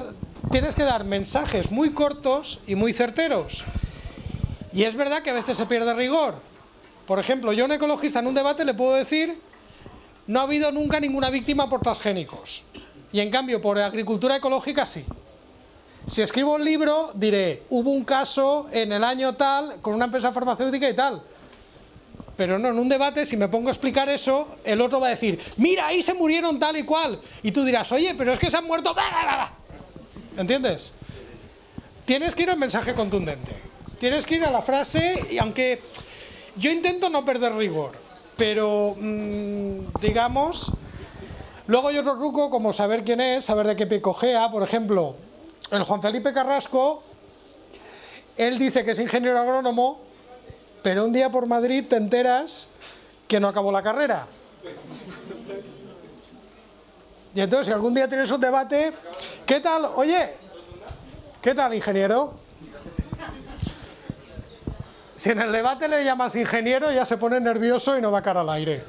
tienes que dar mensajes muy cortos y muy certeros. Y es verdad que a veces se pierde rigor. Por ejemplo, yo a un ecologista en un debate le puedo decir no ha habido nunca ninguna víctima por transgénicos. Y en cambio, por agricultura ecológica sí. Si escribo un libro, diré, hubo un caso en el año tal, con una empresa farmacéutica y tal. Pero no, en un debate, si me pongo a explicar eso, el otro va a decir, mira, ahí se murieron tal y cual. Y tú dirás, oye, pero es que se han muerto... bla, bla, bla, bla". ¿Entiendes? Tienes que ir al mensaje contundente. Tienes que ir a la frase, y aunque yo intento no perder rigor, pero mm, digamos, luego hay otro truco como saber quién es, saber de qué pie cojea. Por ejemplo, el Juan Felipe Carrasco, él dice que es ingeniero agrónomo, pero un día por Madrid te enteras que no acabó la carrera. Y entonces, si algún día tienes un debate, ¿qué tal? Oye, ¿qué tal, ingeniero? Si en el debate le llamas ingeniero, ya se pone nervioso y no va cara al aire.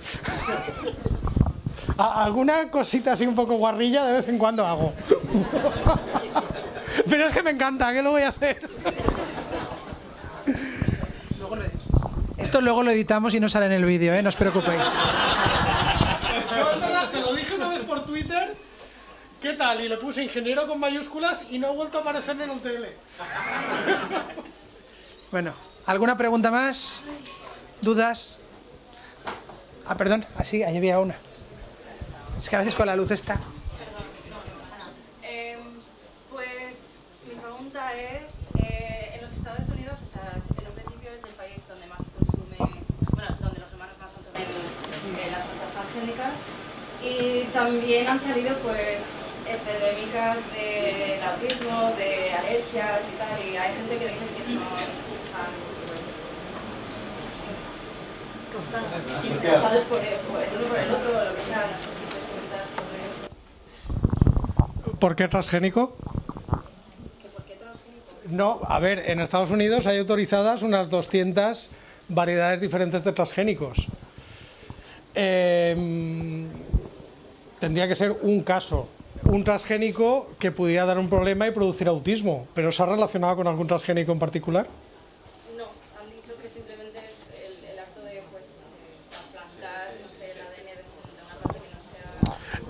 Alguna cosita así un poco guarrilla de vez en cuando hago. Pero es que me encanta, ¿qué lo voy a hacer? Esto luego lo editamos y no sale en el vídeo, ¿eh? no os preocupéis. No, se lo dije una vez por Twitter. ¿Qué tal? Y le puse ingeniero con mayúsculas y no ha vuelto a aparecer en el tele. Bueno, ¿alguna pregunta más? ¿Dudas? Ah, perdón, así, ahí había una. Es que a veces con la luz está. Eh, pues mi pregunta es, eh, en los Estados Unidos, o sea, en un principio es el país donde más se consume, bueno, donde los humanos más consumen eh, las plantas transgénicas y también han salido pues epidémicas de, autismo, de alergias y tal, y hay gente que dice que son, por el, por el uno por el otro, o lo que sea, no sé si puedes comentar sobre eso. ¿Por qué transgénico? No, a ver, en Estados Unidos hay autorizadas unas 200 variedades diferentes de transgénicos. Eh, tendría que ser un caso, un transgénico que pudiera dar un problema y producir autismo, pero ¿se ha relacionado con algún transgénico en particular? No, han dicho que simplemente es el, el acto de, pues, de trasplantar, no sé, el ADN de, de una planta que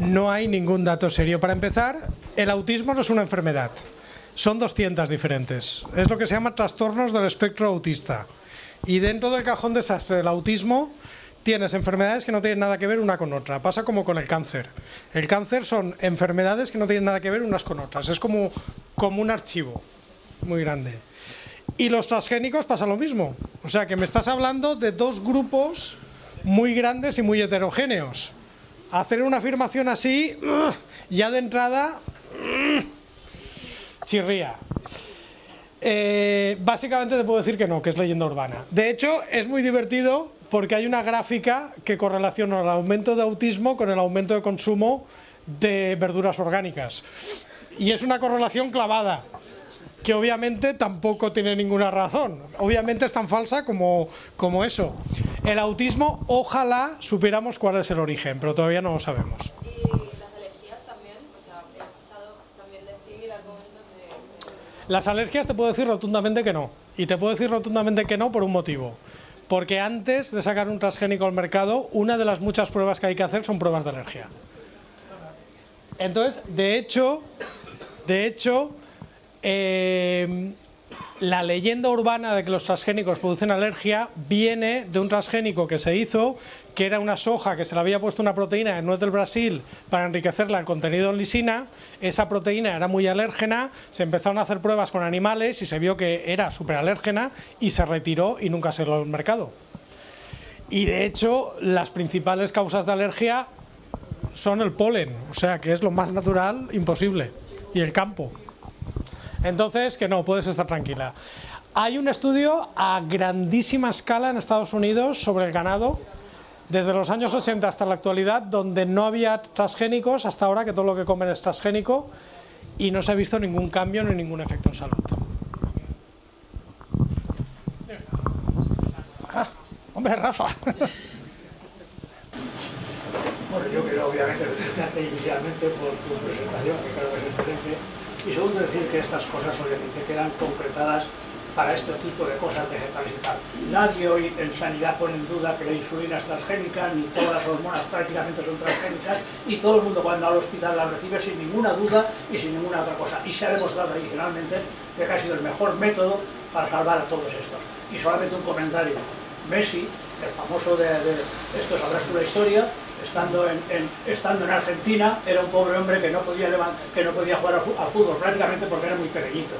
no hay ningún dato serio. Para empezar, el autismo no es una enfermedad. Son 200 diferentes. Es lo que se llama trastornos del espectro autista. Y dentro del cajón de desastre del autismo tienes enfermedades que no tienen nada que ver una con otra. Pasa como con el cáncer. El cáncer son enfermedades que no tienen nada que ver unas con otras. Es como, como un archivo muy grande. Y los transgénicos pasa lo mismo. O sea que me estás hablando de dos grupos muy grandes y muy heterogéneos. Hacer una afirmación así, ya de entrada, chirría. Eh, básicamente te puedo decir que no, que es leyenda urbana. De hecho, es muy divertido porque hay una gráfica que correlaciona el aumento de autismo con el aumento de consumo de verduras orgánicas. Y es una correlación clavada. Que obviamente tampoco tiene ninguna razón. Obviamente es tan falsa como, como eso. El autismo, ojalá supiéramos cuál es el origen, pero todavía no lo sabemos. Las alergias te puedo decir rotundamente que no. Y te puedo decir rotundamente que no por un motivo. Porque antes de sacar un transgénico al mercado, una de las muchas pruebas que hay que hacer son pruebas de alergia. Entonces, de hecho, de hecho, eh, la leyenda urbana de que los transgénicos producen alergia viene de un transgénico que se hizo, que era una soja que se le había puesto una proteína en nuez del Brasil para enriquecerla en contenido en lisina. Esa proteína era muy alérgena, se empezaron a hacer pruebas con animales y se vio que era súper alérgena y se retiró y nunca se lo al mercado. Y de hecho, las principales causas de alergia son el polen, o sea que es lo más natural imposible, y el campo. Entonces, que no, puedes estar tranquila. Hay un estudio a grandísima escala en Estados Unidos sobre el ganado, desde los años 80 hasta la actualidad, donde no había transgénicos, hasta ahora que todo lo que comen es transgénico, y no se ha visto ningún cambio ni ningún efecto en salud. Ah, hombre, Rafa. Bueno, yo quiero obviamente inicialmente por tu presentación, que creo que es excelente, y segundo decir que estas cosas obviamente quedan concretadas para este tipo de cosas vegetales y tal. Nadie hoy en sanidad pone en duda que la insulina es transgénica, ni todas las hormonas prácticamente son transgénicas, y todo el mundo cuando al hospital la recibe sin ninguna duda y sin ninguna otra cosa. Y se ha demostrado tradicionalmente que ha sido el mejor método para salvar a todos estos. Y solamente un comentario. Messi, el famoso de, de esto sabrás tú la historia, estando en, estando en Argentina, era un pobre hombre que no podía, que no podía jugar al fútbol prácticamente porque era muy pequeñito.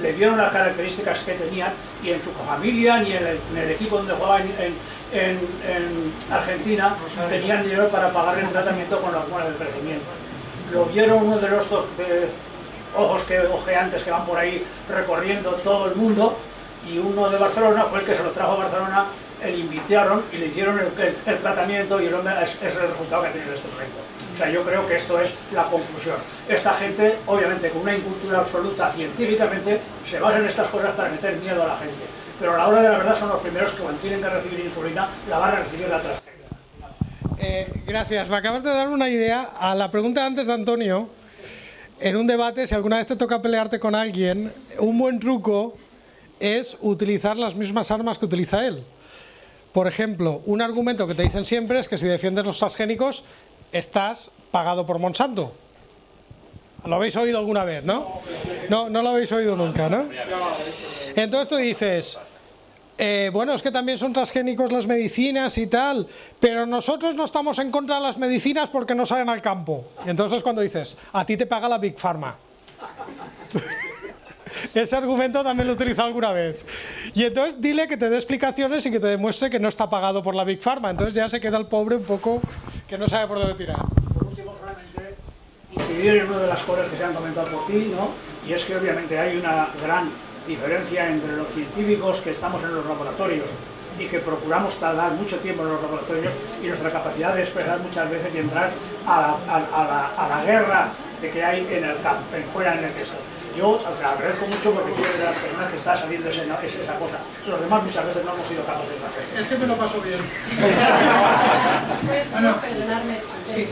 Le vieron las características que tenía y en su familia ni en el, equipo donde jugaba en, en, en Argentina tenían dinero para pagar el tratamiento con la hormona del crecimiento. Lo vieron uno de los ojos que ojeantes que van por ahí recorriendo todo el mundo y uno de Barcelona fue el que se lo trajo a Barcelona le invitaron y le hicieron el, el, el tratamiento y el hombre es, es, el resultado que ha tenido este proyecto. O sea, yo creo que esto es la conclusión. Esta gente, obviamente, con una incultura absoluta científicamente, se basa en estas cosas para meter miedo a la gente. Pero a la hora de la verdad son los primeros que cuando tienen que recibir insulina, la van a recibir la transgénica. Eh, gracias. Me acabas de dar una idea a la pregunta antes de Antonio. En un debate, si alguna vez te toca pelearte con alguien, un buen truco es utilizar las mismas armas que utiliza él. Por ejemplo, un argumento que te dicen siempre es que si defiendes los transgénicos estás pagado por Monsanto. ¿Lo habéis oído alguna vez, no? No, no lo habéis oído nunca, ¿no? Entonces tú dices, eh, bueno, es que también son transgénicos las medicinas y tal, pero nosotros no estamos en contra de las medicinas porque no salen al campo. Entonces cuando dices, a ti te paga la Big Pharma. Ese argumento también lo he utilizado alguna vez. Y entonces dile que te dé explicaciones y que te demuestre que no está pagado por la Big Pharma. Entonces ya se queda el pobre un poco que no sabe por dónde tirar. Por último, solamente incidir en una de las cosas que se han comentado por ti, ¿no? Y es que obviamente hay una gran diferencia entre los científicos que estamos en los laboratorios y que procuramos tardar mucho tiempo en los laboratorios y nuestra capacidad de expresar muchas veces y entrar a la, a, a la, a la guerra de que hay en el campo, en, fuera en el que está. Yo te agradezco mucho porque tú eres de las personas que está ese, esa cosa. Los demás muchas veces no hemos sido capaces de hacer. Es que me lo paso bien. pues Ah, no. perdonarme. Sí.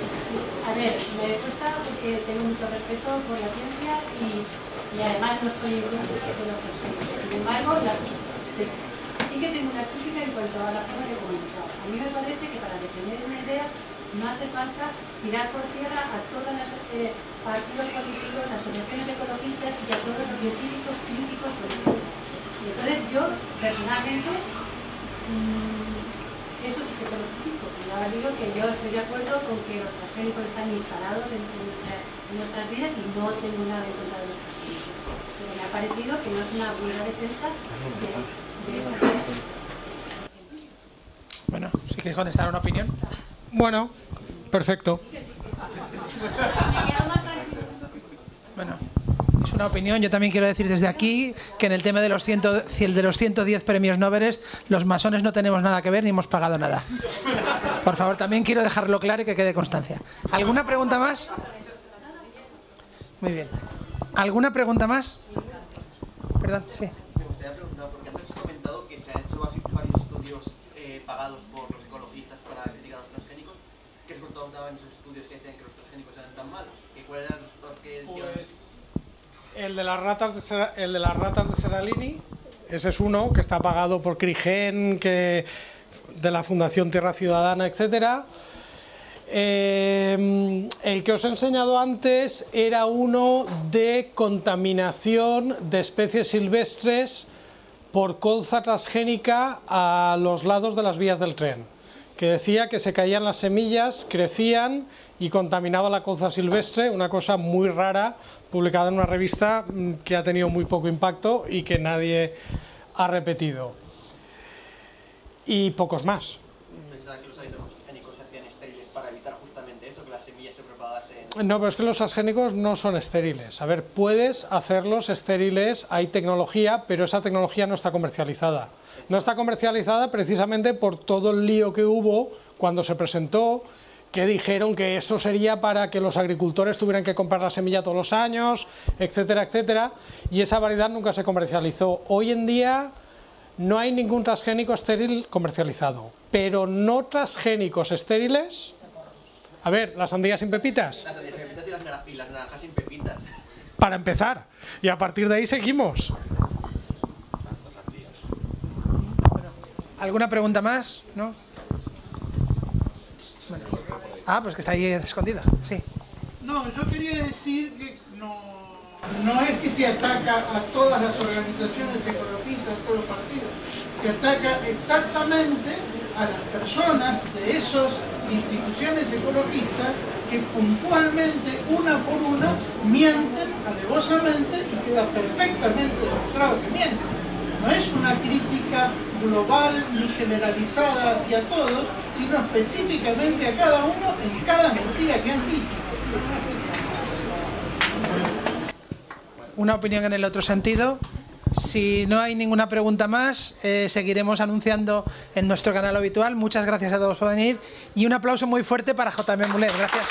A ver, me cuesta porque tengo mucho respeto por la ciencia y, y además no estoy en contra de los. Sin embargo, la- sí que tengo una crítica en cuanto a la forma de comunicar. A mí me parece que para defender una idea no hace falta tirar por tierra a todos los eh, partidos políticos, asociaciones ecologistas y a todos los científicos críticos esto. Y entonces yo, personalmente, mm, eso sí que te lo critico. Y ahora digo que yo estoy de acuerdo con que los transgénicos están instalados en, en nuestra- en nuestras vidas y no tengo nada en contra de los transgénicos. Pero me ha parecido que no es una buena defensa de, de esa Bueno, si quieres contestar una opinión. Bueno, perfecto. Bueno, es una opinión. Yo también quiero decir desde aquí que en el tema de los, ciento, de los 110 premios Nobel, los masones no tenemos nada que ver ni hemos pagado nada. Por favor, también quiero dejarlo claro y que quede constancia. ¿Alguna pregunta más? Muy bien. ¿Alguna pregunta más? perdón, sí. Me gustaría preguntar, porque antes has comentado que se han hecho basi- varios estudios eh, pagados por los ecologistas para criticar a los transgénicos. ¿Qué resultados daban esos estudios que decían que los transgénicos eran tan resultados que decían? El de las ratas de, el de las ratas de Seralini, ese es uno que está pagado por Crigen, que de la Fundación Tierra Ciudadana, etcétera. Eh, el que os he enseñado antes era uno de contaminación de especies silvestres por colza transgénica a los lados de las vías del tren, que decía que se caían las semillas, crecían y contaminaba la colza silvestre, una cosa muy rara, publicada en una revista mm, que ha tenido muy poco impacto y que nadie ha repetido. Y pocos más. Pensaba que los transgénicos se hacían estériles para evitar justamente eso, que las semillas se propagasen. No, pero es que los transgénicos no son estériles. A ver, puedes hacerlos estériles, hay tecnología, pero esa tecnología no está comercializada. No está comercializada precisamente por todo el lío que hubo cuando se presentó, que dijeron que eso sería para que los agricultores tuvieran que comprar la semilla todos los años, etcétera, etcétera, y esa variedad nunca se comercializó. Hoy en día no hay ningún transgénico estéril comercializado, pero no transgénicos estériles. A ver, las sandías sin pepitas. Las sandías sin pepitas y las, nara- y las naranjas sin pepitas. para empezar. Y a partir de ahí seguimos. ¿Alguna pregunta más? ¿No? Ah, pues que está ahí escondida. Sí. No, yo quería decir que no, no es que se ataca a todas las organizaciones ecologistas, a todos los partidos, se ataca exactamente a las personas de esas instituciones ecologistas que puntualmente, una por una, mienten alevosamente y queda perfectamente demostrado que mienten. No es una crítica global ni generalizada hacia todos, sino específicamente a cada uno en cada mentira que han dicho. Una opinión en el otro sentido. Si no hay ninguna pregunta más, eh, seguiremos anunciando en nuestro canal habitual. Muchas gracias a todos por venir y un aplauso muy fuerte para JM Mulet. Gracias.